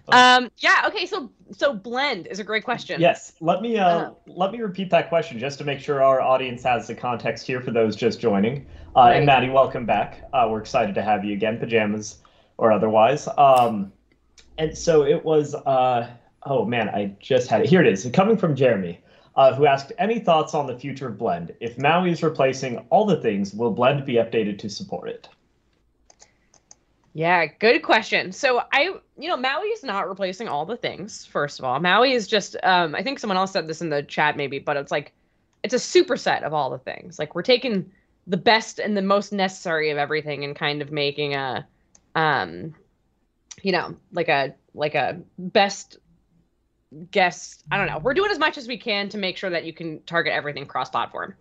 S5: um yeah okay so so blend is a great question.
S6: Yes let me uh, uh, let me repeat that question just to make sure our audience has the context here for those just joining. Uh, right. and maddy welcome back. Uh, we're excited to have you again pajamas or otherwise. Um and so it was uh oh man i just had it. Here it is coming from jeremy uh, who asked any thoughts on the future of blend if maui is replacing all the things will blend be updated to support it
S5: yeah, good question. So I, you know, Maui is not replacing all the things. First of all, Maui is just. Um, I think someone else said this in the chat, maybe, but it's like, it's a superset of all the things. Like we're taking the best and the most necessary of everything and kind of making a, um, you know, like a like a best guess. I don't know. We're doing as much as we can to make sure that you can target everything cross-platform.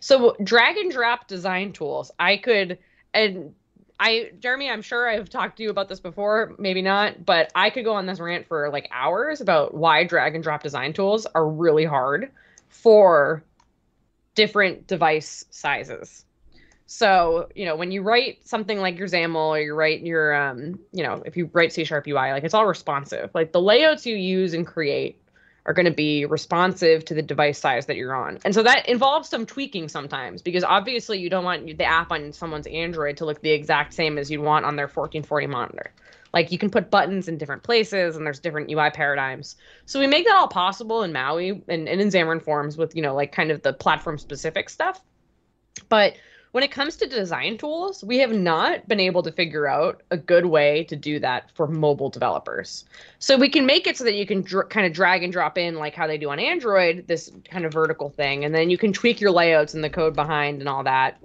S5: So drag and drop design tools. I could and I, Jeremy, I'm sure I've talked to you about this before, maybe not, but I could go on this rant for like hours about why drag and drop design tools are really hard for different device sizes. So, you know, when you write something like your XAML or you write your, um, you know, if you write C sharp UI, like it's all responsive. Like the layouts you use and create are going to be responsive to the device size that you're on. And so that involves some tweaking sometimes because obviously you don't want the app on someone's Android to look the exact same as you'd want on their 1440 monitor. Like you can put buttons in different places and there's different UI paradigms. So we make that all possible in Maui and, and in Xamarin Forms with, you know, like kind of the platform specific stuff. But when it comes to design tools, we have not been able to figure out a good way to do that for mobile developers. So we can make it so that you can dr- kind of drag and drop in, like how they do on Android, this kind of vertical thing, and then you can tweak your layouts and the code behind and all that.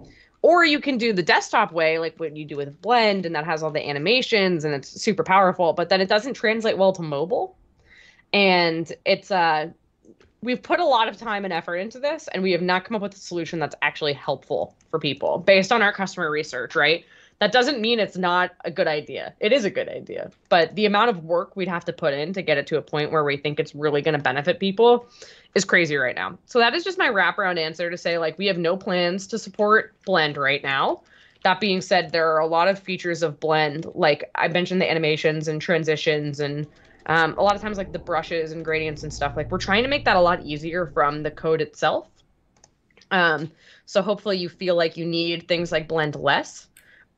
S5: Or you can do the desktop way, like what you do with Blend, and that has all the animations and it's super powerful, but then it doesn't translate well to mobile. And it's uh we've put a lot of time and effort into this and we have not come up with a solution that's actually helpful for people based on our customer research right? That doesn't mean it's not a good idea. It is a good idea but the amount of work we'd have to put in to get it to a point where we think it's really going to benefit people is crazy right now. So that is just my wraparound answer to say like we have no plans to support blend right now. That being said there are a lot of features of blend like i mentioned the animations and transitions and um, a lot of times, like the brushes and gradients and stuff, like we're trying to make that a lot easier from the code itself. Um, so hopefully you feel like you need things like blend less.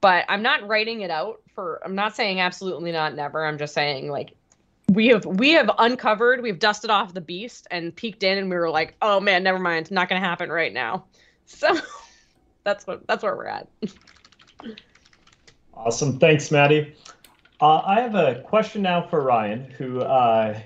S5: But I'm not writing it out for. I'm not saying absolutely not never. I'm just saying like we have we have uncovered, we've dusted off the beast and peeked in, and we were like, oh man, never mind, not gonna happen right now. So that's what that's where we're at.
S6: Awesome, thanks, Maddy. Uh, I have a question now for Ryan, who, uh,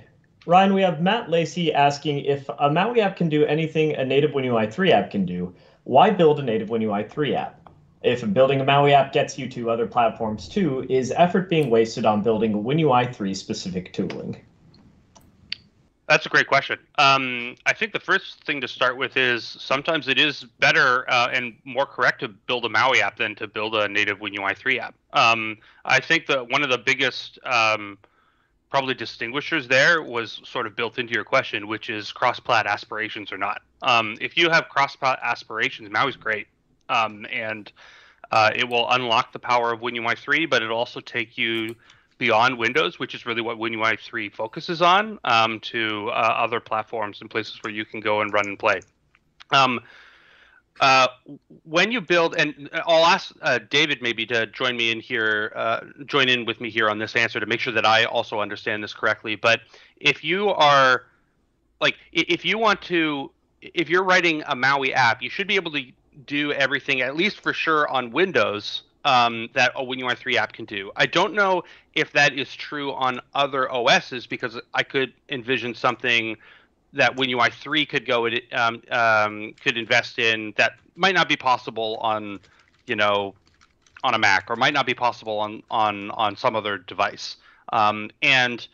S6: Ryan, we have Matt Lacey asking if a Maui app can do anything a native WinUI 3 app can do, why build a native WinUI 3 app? If building a Maui app gets you to other platforms too, is effort being wasted on building WinUI 3 specific tooling?
S2: That's a great question. Um, I think the first thing to start with is sometimes it is better uh, and more correct to build a Maui app than to build a native WinUI 3 app. Um, I think that one of the biggest um, probably distinguishers there was sort of built into your question, which is cross-plat aspirations or not. Um, if you have cross-plat aspirations, Maui's great, um, and uh, it will unlock the power of WinUI 3, but it'll also take you beyond Windows, which is really what WinUI 3 focuses on, um, to uh, other platforms and places where you can go and run and play. Um, uh, when you build, and I'll ask uh, David maybe to join me in here, uh, join in with me here on this answer to make sure that I also understand this correctly. But if you are, like, if you want to, if you're writing a Maui app, you should be able to do everything, at least for sure, on Windows um, that a WinUI 3 app can do. I don't know if that is true on other OSs because I could envision something that WinUI 3 could go um, um, could invest in that might not be possible on you know on a Mac or might not be possible on on on some other device. Um, and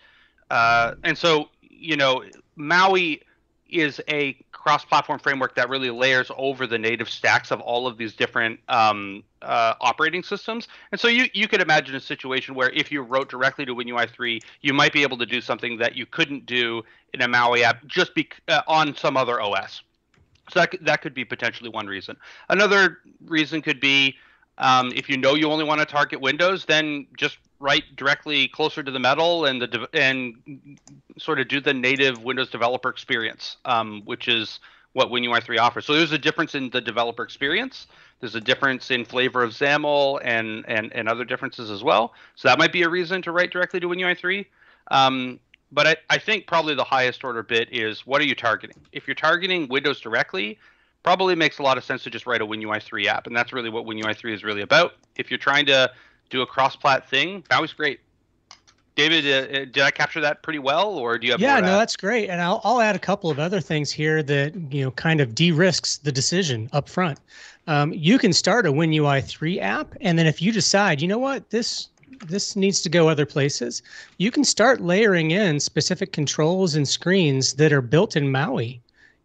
S2: uh, and so you know Maui is a cross-platform framework that really layers over the native stacks of all of these different um, uh, operating systems. And so you you could imagine a situation where if you wrote directly to WinUI 3, you might be able to do something that you couldn't do in a Maui app just be, uh, on some other OS. So that, that could be potentially one reason. Another reason could be um, if you know you only want to target Windows, then just write directly closer to the metal and the and sort of do the native Windows developer experience, um, which is what WinUI 3 offers. So there's a difference in the developer experience. There's a difference in flavor of XAML and and and other differences as well. So that might be a reason to write directly to WinUI 3. Um, but I, I think probably the highest order bit is what are you targeting? If you're targeting Windows directly, probably makes a lot of sense to just write a WinUI 3 app, and that's really what WinUI 3 is really about. If you're trying to do a cross-plat thing, that was great. David, uh, uh, did I capture that pretty well, or do you have?
S4: Yeah, no, that's great, and I'll I'll add a couple of other things here that you know kind of de-risks the decision up front. Um, you can start a WinUI three app, and then if you decide, you know what, this this needs to go other places, you can start layering in specific controls and screens that are built in Maui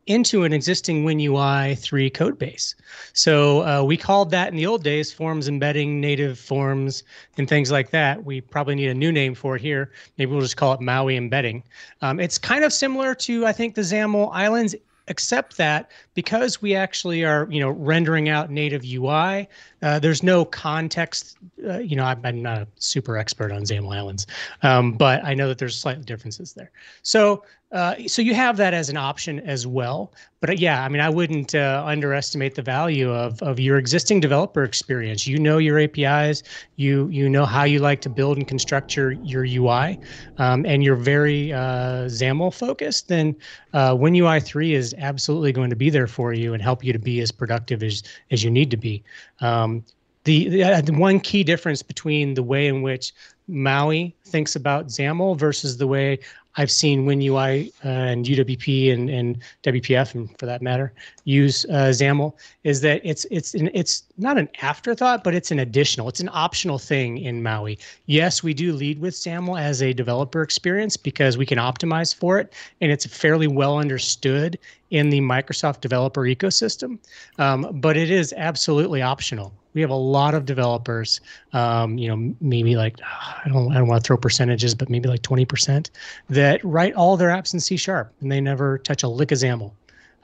S4: into an existing WinUI 3 code base. So uh, we called that in the old days forms embedding native forms and things like that. We probably need a new name for it here. Maybe we'll just call it Maui embedding. Um, it's kind of similar to, I think, the XAML islands except that because we actually are you know rendering out native ui uh, there's no context uh, you know I'm, I'm, not a super expert on xaml islands um, but i know that there's slight differences there so uh, so you have that as an option as well. But uh, yeah, I mean, I wouldn't uh, underestimate the value of of your existing developer experience. You know your APIs, you you know how you like to build and construct your your UI, um, and you're very uh, XAML focused. Then uh, WinUI three is absolutely going to be there for you and help you to be as productive as as you need to be. Um, the, the, the, one key difference between the way in which Maui thinks about XAML versus the way I've seen WinUI uh, and UWP and, and WPF, and for that matter, use uh, XAML. Is that it's it's an, it's not an afterthought, but it's an additional, it's an optional thing in Maui. Yes, we do lead with XAML as a developer experience because we can optimize for it, and it's fairly well understood in the Microsoft developer ecosystem. Um, but it is absolutely optional we have a lot of developers um, you know maybe like i don't i don't want to throw percentages but maybe like 20% that write all their apps in c sharp and they never touch a lick of xaml.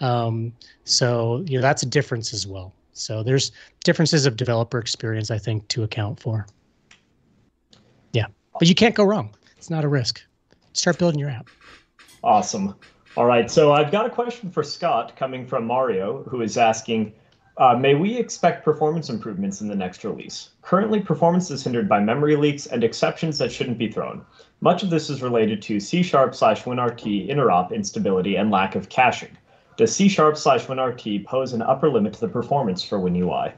S4: Um, so you know that's a difference as well. So there's differences of developer experience i think to account for. Yeah but you can't go wrong. It's not a risk. Start building your app.
S6: Awesome. All right so i've got a question for scott coming from mario who is asking uh, may we expect performance improvements in the next release? Currently, performance is hindered by memory leaks and exceptions that shouldn't be thrown. Much of this is related to C sharp slash WinRT interop instability and lack of caching. Does C sharp slash WinRT pose an upper limit to the performance for WinUI?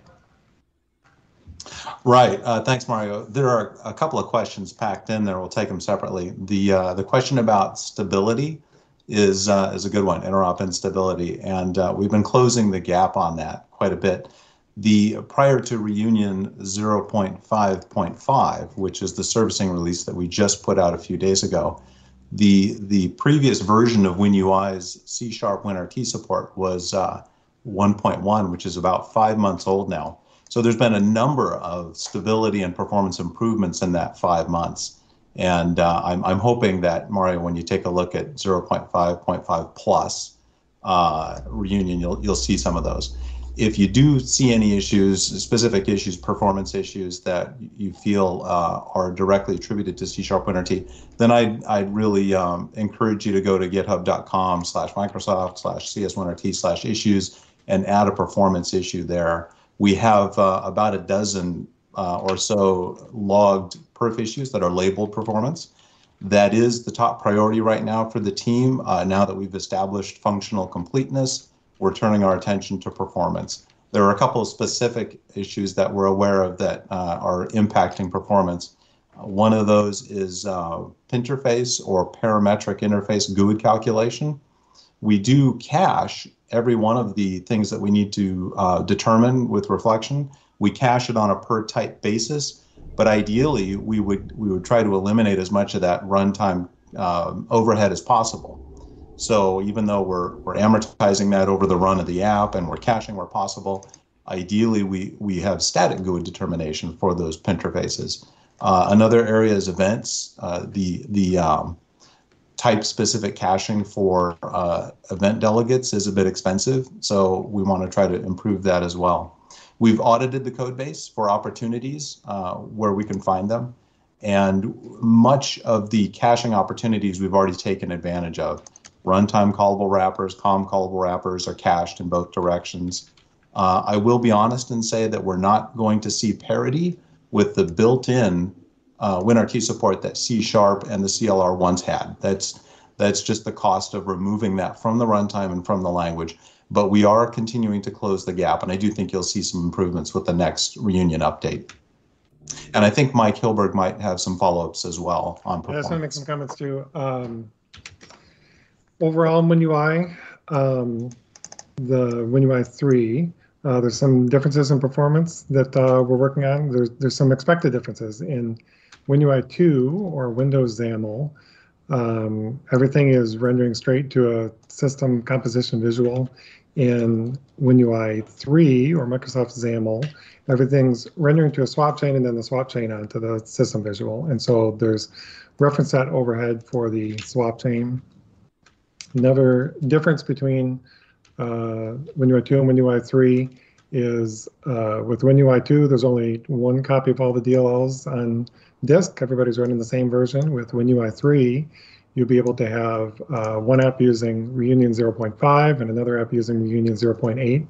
S7: Right. Uh, thanks, Mario. There are a couple of questions packed in there. We'll take them separately. The uh, the question about stability is uh, is a good one, interop instability, and uh, we've been closing the gap on that quite a bit. The prior to reunion 0.5.5, which is the servicing release that we just put out a few days ago, the the previous version of WinUI's C Sharp WinRT support was uh, 1.1, which is about five months old now. So there's been a number of stability and performance improvements in that five months. And uh, I'm, I'm hoping that, Mario, when you take a look at 0.5.5 plus uh, reunion, you'll, you'll see some of those. If you do see any issues, specific issues, performance issues that you feel uh, are directly attributed to C Sharp WinRT, then I'd, I'd really um, encourage you to go to github.com slash Microsoft slash CsWinRT slash issues and add a performance issue there. We have uh, about a dozen uh, or so logged perf issues that are labeled performance. That is the top priority right now for the team. Uh, now that we've established functional completeness, we're turning our attention to performance. There are a couple of specific issues that we're aware of that uh, are impacting performance. One of those is uh, pinterface or parametric interface GUID calculation. We do cache every one of the things that we need to uh, determine with reflection, we cache it on a per type basis, but ideally we would we would try to eliminate as much of that runtime uh, overhead as possible. So even though we're we're amortizing that over the run of the app and we're caching where possible, ideally we we have static GUID determination for those interfaces. Uh, another area is events. Uh, the the um, type specific caching for uh, event delegates is a bit expensive, so we want to try to improve that as well. We've audited the code base for opportunities uh, where we can find them, and much of the caching opportunities we've already taken advantage of. Runtime callable wrappers, COM callable wrappers are cached in both directions. Uh, I will be honest and say that we're not going to see parity with the built-in uh, WinRT support that C Sharp and the CLR once had. That's that's just the cost of removing that from the runtime and from the language. But we are continuing to close the gap, and I do think you'll see some improvements with the next reunion update. And I think Mike Hillberg might have some follow-ups as well on performance.
S8: I just want to make some comments too. Um, overall, in WinUI, um, the WinUI 3, uh, there's some differences in performance that uh, we're working on. There's, there's some expected differences in WinUI 2 or Windows XAML, um, everything is rendering straight to a system composition visual. In WinUI 3 or Microsoft XAML, everything's rendering to a swap chain and then the swap chain onto the system visual. And so there's reference that overhead for the swap chain. Another difference between uh, WinUI 2 and WinUI 3 is uh, with WinUI 2, there's only one copy of all the DLLs on disk, everybody's running the same version. With WinUI 3, you'll be able to have uh, one app using Reunion 0.5 and another app using Reunion 0.8.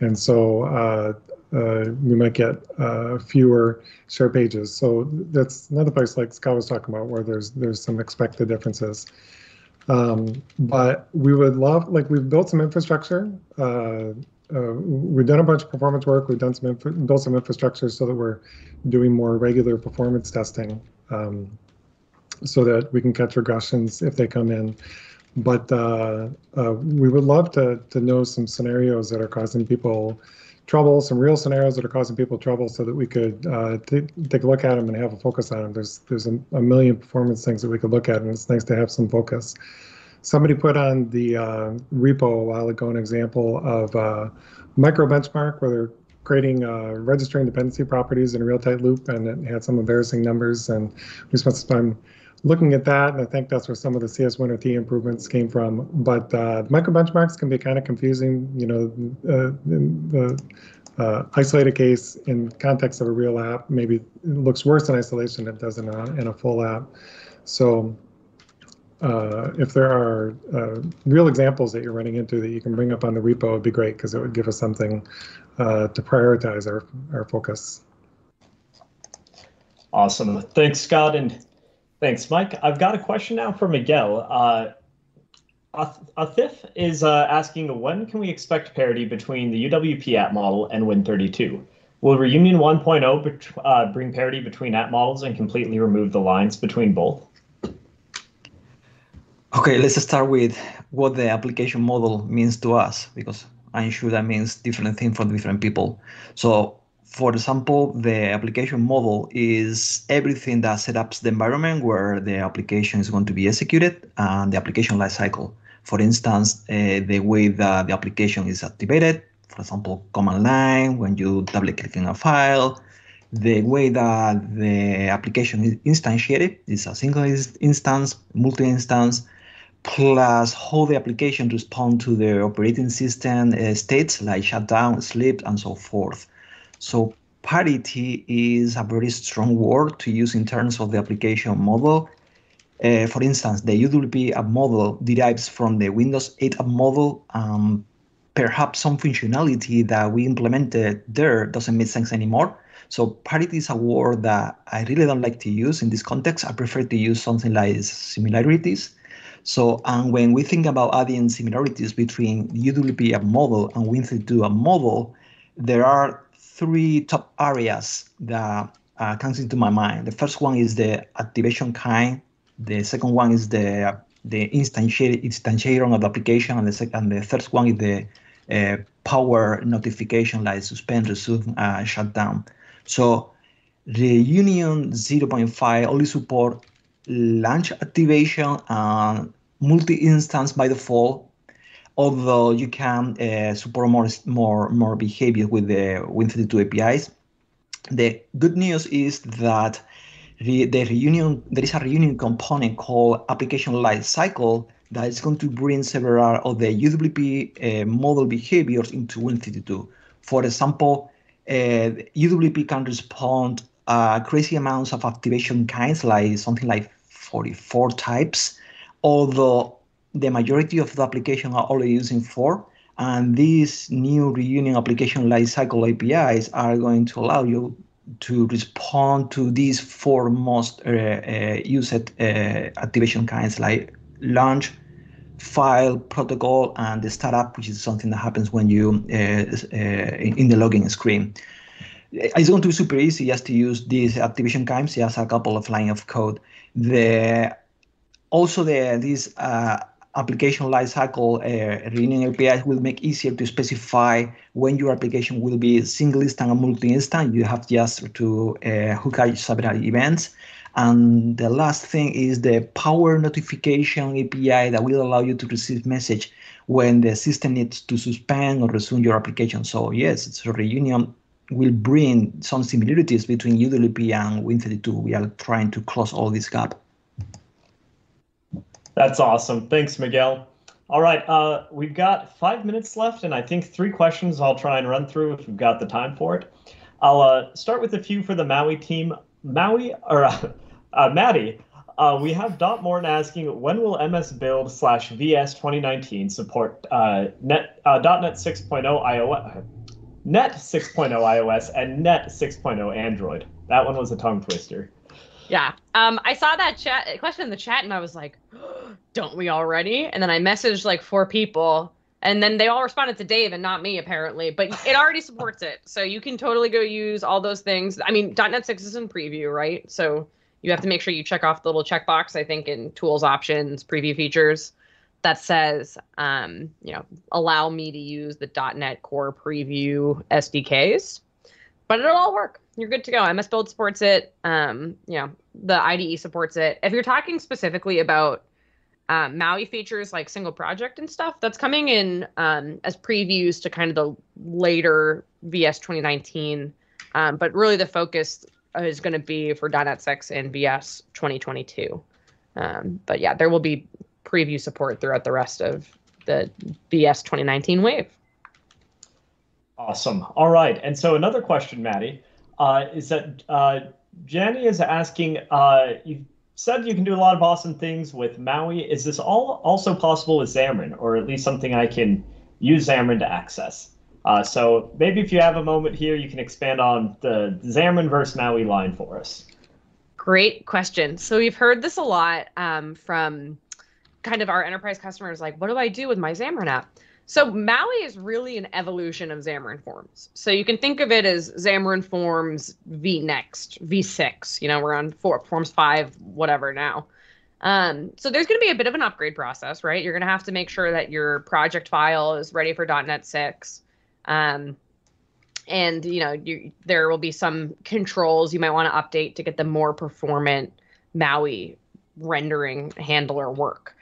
S8: And so uh, uh, we might get uh, fewer share pages. So that's another place like Scott was talking about where there's there's some expected differences. Um, but we would love, like we've built some infrastructure. Uh, uh, we've done a bunch of performance work. We've done some built some infrastructure so that we're doing more regular performance testing, um, so that we can catch regressions if they come in. But uh, uh, we would love to to know some scenarios that are causing people trouble, some real scenarios that are causing people trouble, so that we could uh, take a look at them and have a focus on them. There's there's a, a, million performance things that we could look at, and it's nice to have some focus. Somebody put on the uh, repo a while ago an example of uh, micro benchmark where they're creating uh, registering dependency properties in a real tight loop, and it had some embarrassing numbers. And we spent some time looking at that, and I think that's where some of the CsWinRT improvements came from. But uh, micro benchmarks can be kind of confusing. You know, uh, the uh, isolated case in context of a real app maybe looks worse in isolation than it does in a, in a full app. So uh, if there are uh, real examples that you're running into that you can bring up on the repo, it would be great because it would give us something uh, to prioritize our, our focus.
S6: Awesome. Thanks, Scott. And thanks, Mike. I've got a question now for Miguel. Uh, Athif is uh, asking when can we expect parity between the UWP app model and Win32? Will Reunion 1.0 uh, bring parity between app models and completely remove the lines between both?
S9: Okay, let's start with what the application model means to us, because I'm sure that means different things for different people. So, for example, the application model is everything that sets up the environment where the application is going to be executed and the application lifecycle. For instance, uh, the way that the application is activated, for example, command line, when you double click in a file, the way that the application is instantiated is a single instance, multi-instance, plus how the application responds to the operating system uh, states like shutdown, sleep, and so forth. So parity is a very strong word to use in terms of the application model. Uh, for instance, the UWP app model derives from the Windows 8 app model. Um, perhaps some functionality that we implemented there doesn't make sense anymore. So parity is a word that I really don't like to use in this context. I prefer to use something like similarities so, and when we think about adding similarities between UWP app model and Win32 app model, there are three top areas that uh, comes into my mind. The first one is the activation kind. The second one is the the instantiation of the application, and the second, and the third one is the uh, power notification, like suspend, resume, uh, shutdown. So the Reunion 0.5 only support launch activation and multi-instance by default, although you can uh, support more, more, more behavior with the Win32 APIs. The good news is that re- the reunion there is a reunion component called application life cycle that is going to bring several of the UWP uh, model behaviors into Win32. For example, uh, UWP can respond uh, crazy amounts of activation kinds, like something like 44 types, although the majority of the application are only using four. And these new reunion application lifecycle APIs are going to allow you to respond to these four most uh, uh, used uh, activation kinds like launch, file, protocol, and the startup, which is something that happens when you uh, uh, in the login screen. It's going to be super easy just to use these activation kinds, just a couple of lines of code. The also the these uh, application lifecycle uh, reunion APIs will make easier to specify when your application will be single instant or multi-instant. You have just to uh, hook up several events. And the last thing is the power notification API that will allow you to receive message when the system needs to suspend or resume your application. So yes, so reunion will bring some similarities between UWP and Win32. We are trying to close all this gap.
S6: That's awesome. Thanks, Miguel. All right, uh, we've got five minutes left, and I think three questions I'll try and run through if we've got the time for it. I'll uh, start with a few for the Maui team. Maui, or uh, Maddy, uh, we have Dot Morten asking, when will MS Build slash VS 2019 support uh, Net uh, .NET 6.0 iOS, Net 6.0 iOS, and Net 6.0 Android? That one was a tongue twister.
S5: Yeah. Um, I saw that chat question in the chat and I was like, don't we already? And then I messaged like four people and then they all responded to Dave and not me apparently, but it already supports it. So you can totally go use all those things. I mean, .NET 6 is in preview, right? So you have to make sure you check off the little checkbox, I think, in tools, options, preview features that says, um, you know, allow me to use the .NET Core Preview SDKs. But it'll all work. You're good to go. MS Build supports it. Um, you know, the IDE supports it. If you're talking specifically about um, Maui features like single project and stuff, that's coming in um, as previews to kind of the later VS 2019. Um, but really, the focus is going to be for .NET 6 and VS 2022. Um, but yeah, there will be preview support throughout the rest of the VS 2019 wave.
S6: Awesome. All right. And so another question, Maddy, uh, is that uh, Jenny is asking, uh, you said you can do a lot of awesome things with Maui. Is this all also possible with Xamarin, or at least something I can use Xamarin to access? Uh, so maybe if you have a moment here, you can expand on the Xamarin versus Maui line for us.
S5: Great question. So we've heard this a lot um, from kind of our enterprise customers, like, what do I do with my Xamarin app? So Maui is really an evolution of Xamarin Forms. So you can think of it as Xamarin Forms V Next, V6. You know, we're on four, Forms 5, whatever now. Um, so there's going to be a bit of an upgrade process, right? You're going to have to make sure that your project file is ready for .NET 6. Um, and you know, you, there will be some controls you might want to update to get the more performant Maui rendering handler work.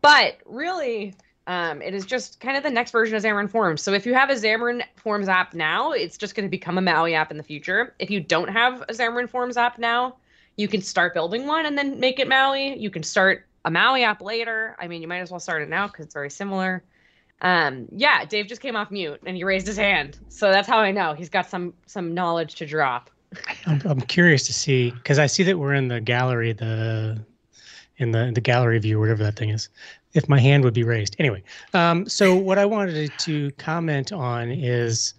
S5: But really, um, it is just kind of the next version of Xamarin Forms. So if you have a Xamarin Forms app now, it's just going to become a Maui app in the future. If you don't have a Xamarin Forms app now, you can start building one and then make it Maui. You can start a Maui app later. I mean, you might as well start it now because it's very similar. Um, yeah, Dave just came off mute and he raised his hand, so that's how I know he's got some some knowledge to drop.
S4: I'm, I'm curious to see because I see that we're in the gallery, the in the the gallery view, whatever that thing is if my hand would be raised. Anyway, um, so what I wanted to comment on is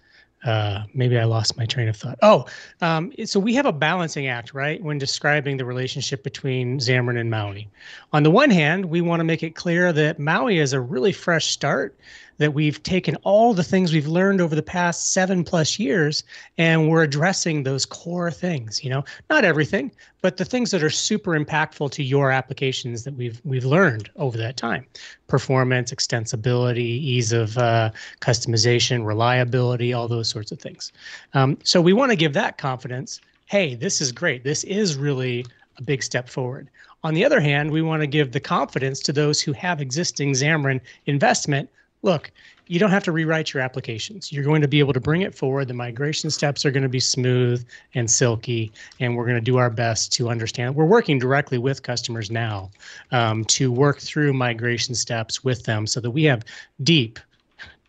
S4: uh, maybe I lost my train of thought. Oh, um, so we have a balancing act, right, when describing the relationship between Xamarin and Maui. On the one hand, we want to make it clear that Maui is a really fresh start that we've taken all the things we've learned over the past seven plus years and we're addressing those core things you know? Not everything but the things that are super impactful to your applications that we've we've learned over that time. Performance extensibility ease of uh, customization reliability all those sorts of things. Um, so we want to give that confidence hey this is great. This is really a big step forward. On the other hand we want to give the confidence to those who have existing xamarin investment look, you don't have to rewrite your applications. You're going to be able to bring it forward. The migration steps are going to be smooth and silky, and we're going to do our best to understand. We're working directly with customers now um, to work through migration steps with them so that we have deep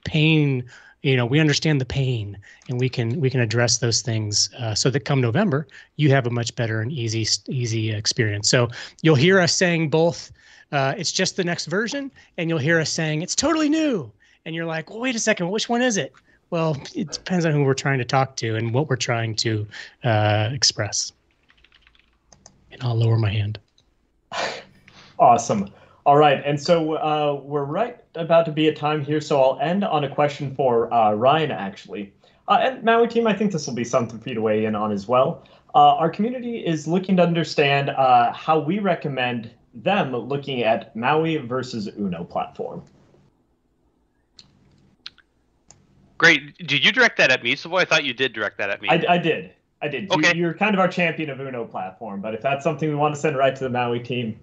S4: pain you know we understand the pain and we can we can address those things uh, so that come november you have a much better and easy easy experience so you'll hear us saying both uh, it's just the next version and you'll hear us saying it's totally new. And you're like well wait a second which one is it? Well it depends on who we're trying to talk to and what we're trying to uh, express. And i'll lower my hand.
S6: Awesome. All right, and so uh, we're right about to be at time here, so I'll end on a question for uh, Ryan, actually. Uh, and Maui team, I think this will be something for you to weigh in on as well. Uh, our community is looking to understand uh, how we recommend them looking at Maui versus Uno platform.
S2: Great. Did you direct that at me, Savoy? I thought you did direct that at me.
S6: I, I did. I did.
S2: Okay.
S6: You, you're kind of our champion of Uno platform, but if that's something we want to send right to the Maui team,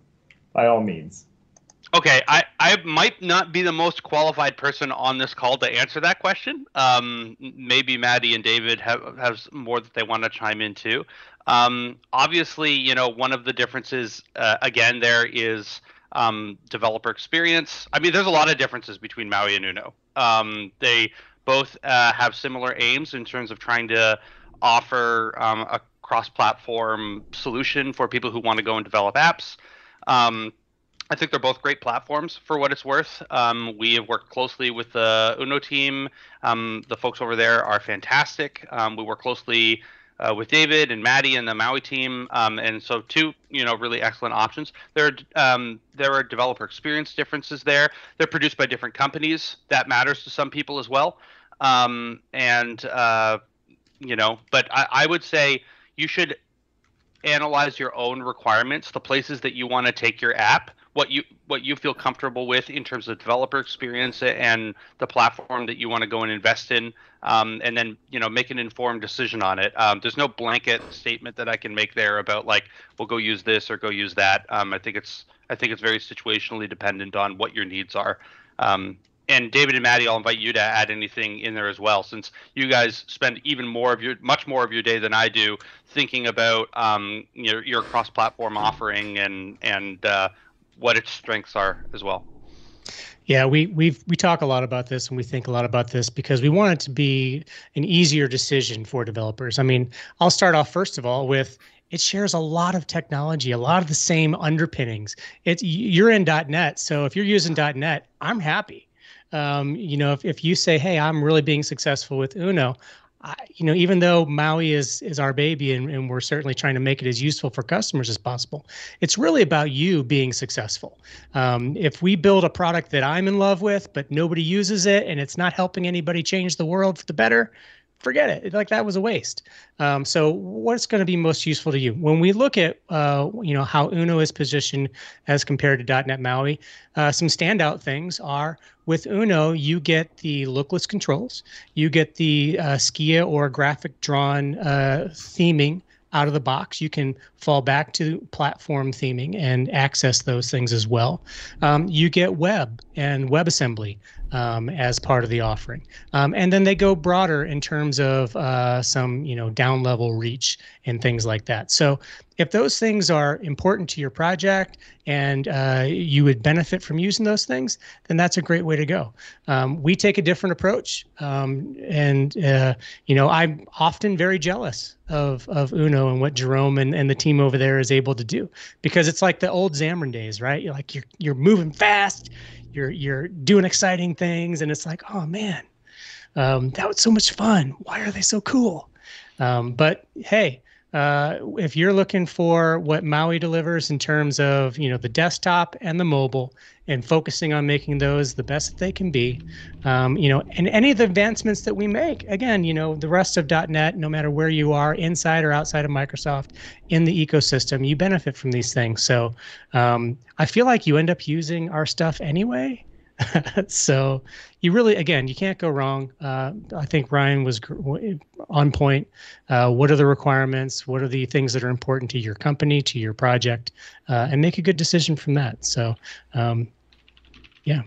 S6: by all means.
S2: Okay, I, I might not be the most qualified person on this call to answer that question. Um, maybe Maddy and David have have more that they want to chime into. Um, obviously, you know, one of the differences uh, again there is um, developer experience. I mean, there's a lot of differences between Maui and Uno. Um, they both uh, have similar aims in terms of trying to offer um, a cross-platform solution for people who want to go and develop apps. Um, I think they're both great platforms for what it's worth. Um, we have worked closely with the Uno team. Um, the folks over there are fantastic. Um, we work closely uh, with David and Maddy and the Maui team, um, and so two, you know, really excellent options. There, are, um, there are developer experience differences there. They're produced by different companies. That matters to some people as well. Um, and uh, you know, but I, I would say you should analyze your own requirements, the places that you want to take your app what you what you feel comfortable with in terms of developer experience and the platform that you want to go and invest in, um, and then you know make an informed decision on it. Um, there's no blanket statement that I can make there about like we'll go use this or go use that. Um, I think it's I think it's very situationally dependent on what your needs are. Um, and David and Maddy, I'll invite you to add anything in there as well, since you guys spend even more of your, much more of your day than I do, thinking about um, your your cross-platform offering and and uh, what its strengths are as well.
S4: Yeah, we we we talk a lot about this and we think a lot about this because we want it to be an easier decision for developers. I mean, I'll start off first of all with it shares a lot of technology, a lot of the same underpinnings. It's you're in .NET, so if you're using .NET, I'm happy. Um, you know, if, if you say, "Hey, I'm really being successful with Uno," I, you know, even though Maui is is our baby and, and we're certainly trying to make it as useful for customers as possible, it's really about you being successful. Um, if we build a product that I'm in love with, but nobody uses it and it's not helping anybody change the world for the better, forget it. Like that was a waste. Um, so what's going to be most useful to you when we look at uh, you know how Uno is positioned as compared to .NET MAUI? Uh, some standout things are with Uno, you get the lookless controls, you get the uh, Skia or graphic drawn uh, theming out of the box. You can fall back to platform theming and access those things as well. Um, you get web and WebAssembly um, as part of the offering. Um, and then they go broader in terms of uh, some, you know, down level reach and things like that. So if those things are important to your project and uh, you would benefit from using those things, then that's a great way to go. Um, we take a different approach, um, and uh, you know I'm often very jealous of of Uno and what Jerome and, and the team over there is able to do because it's like the old Xamarin days, right? You're like you're you're moving fast, you're you're doing exciting things, and it's like oh man, um, that was so much fun. Why are they so cool? Um, but hey uh, if you're looking for what Maui delivers in terms of you know the desktop and the mobile and focusing on making those the best that they can be, um, you know, and any of the advancements that we make, again, you know, the rest of .NET, no matter where you are, inside or outside of Microsoft, in the ecosystem, you benefit from these things. So um, I feel like you end up using our stuff anyway. so you really, again, you can't go wrong. Uh, I think Ryan was on point. Uh, what are the requirements? What are the things that are important to your company, to your project, uh, and make a good decision from that. So, um, yeah.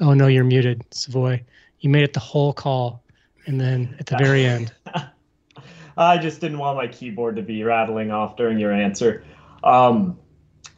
S4: Oh no, you're muted, Savoy. You made it the whole call, and then at the very end.
S6: I just didn't want my keyboard to be rattling off during your answer. Um,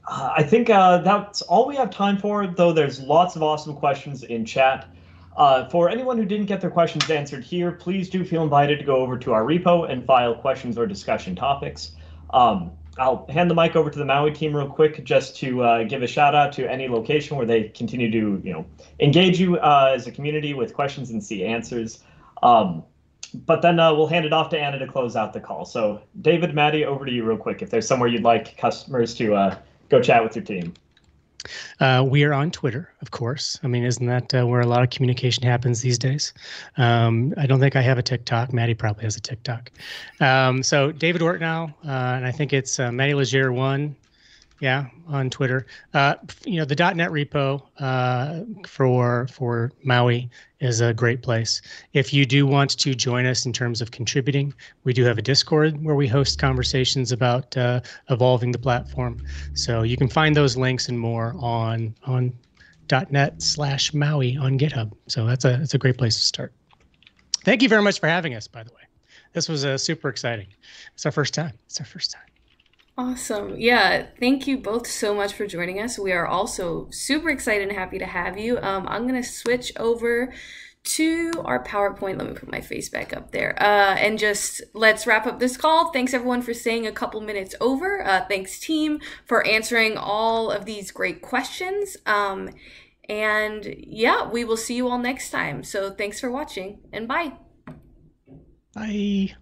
S6: I think uh, that's all we have time for, though there's lots of awesome questions in chat. Uh, for anyone who didn't get their questions answered here, please do feel invited to go over to our repo and file questions or discussion topics. Um, I'll hand the mic over to the Maui team real quick just to uh, give a shout out to any location where they continue to, you know, engage you uh, as a community with questions and see answers. Um, but then uh, we'll hand it off to Anna to close out the call. So, David, Maddy, over to you real quick. If there's somewhere you'd like customers to uh, go chat with your team.
S4: Uh, we are on Twitter, of course. I mean, isn't that uh, where a lot of communication happens these days? Um, I don't think I have a TikTok. Maddy probably has a TikTok. Um, so David Ortinau, uh, and I think it's uh, Maddy Leger one yeah, on Twitter. Uh, you know, the .NET repo uh, for for Maui is a great place. If you do want to join us in terms of contributing, we do have a Discord where we host conversations about uh, evolving the platform. So you can find those links and more on on .NET slash Maui on GitHub. So that's a that's a great place to start. Thank you very much for having us. By the way, this was uh, super exciting. It's our first time. It's our first time.
S3: Awesome. Yeah. Thank you both so much for joining us. We are also super excited and happy to have you. Um, I'm going to switch over to our PowerPoint. Let me put my face back up there. Uh, and just let's wrap up this call. Thanks everyone for staying a couple minutes over. Uh, thanks team for answering all of these great questions. Um, and yeah, we will see you all next time. So thanks for watching and bye.
S4: Bye.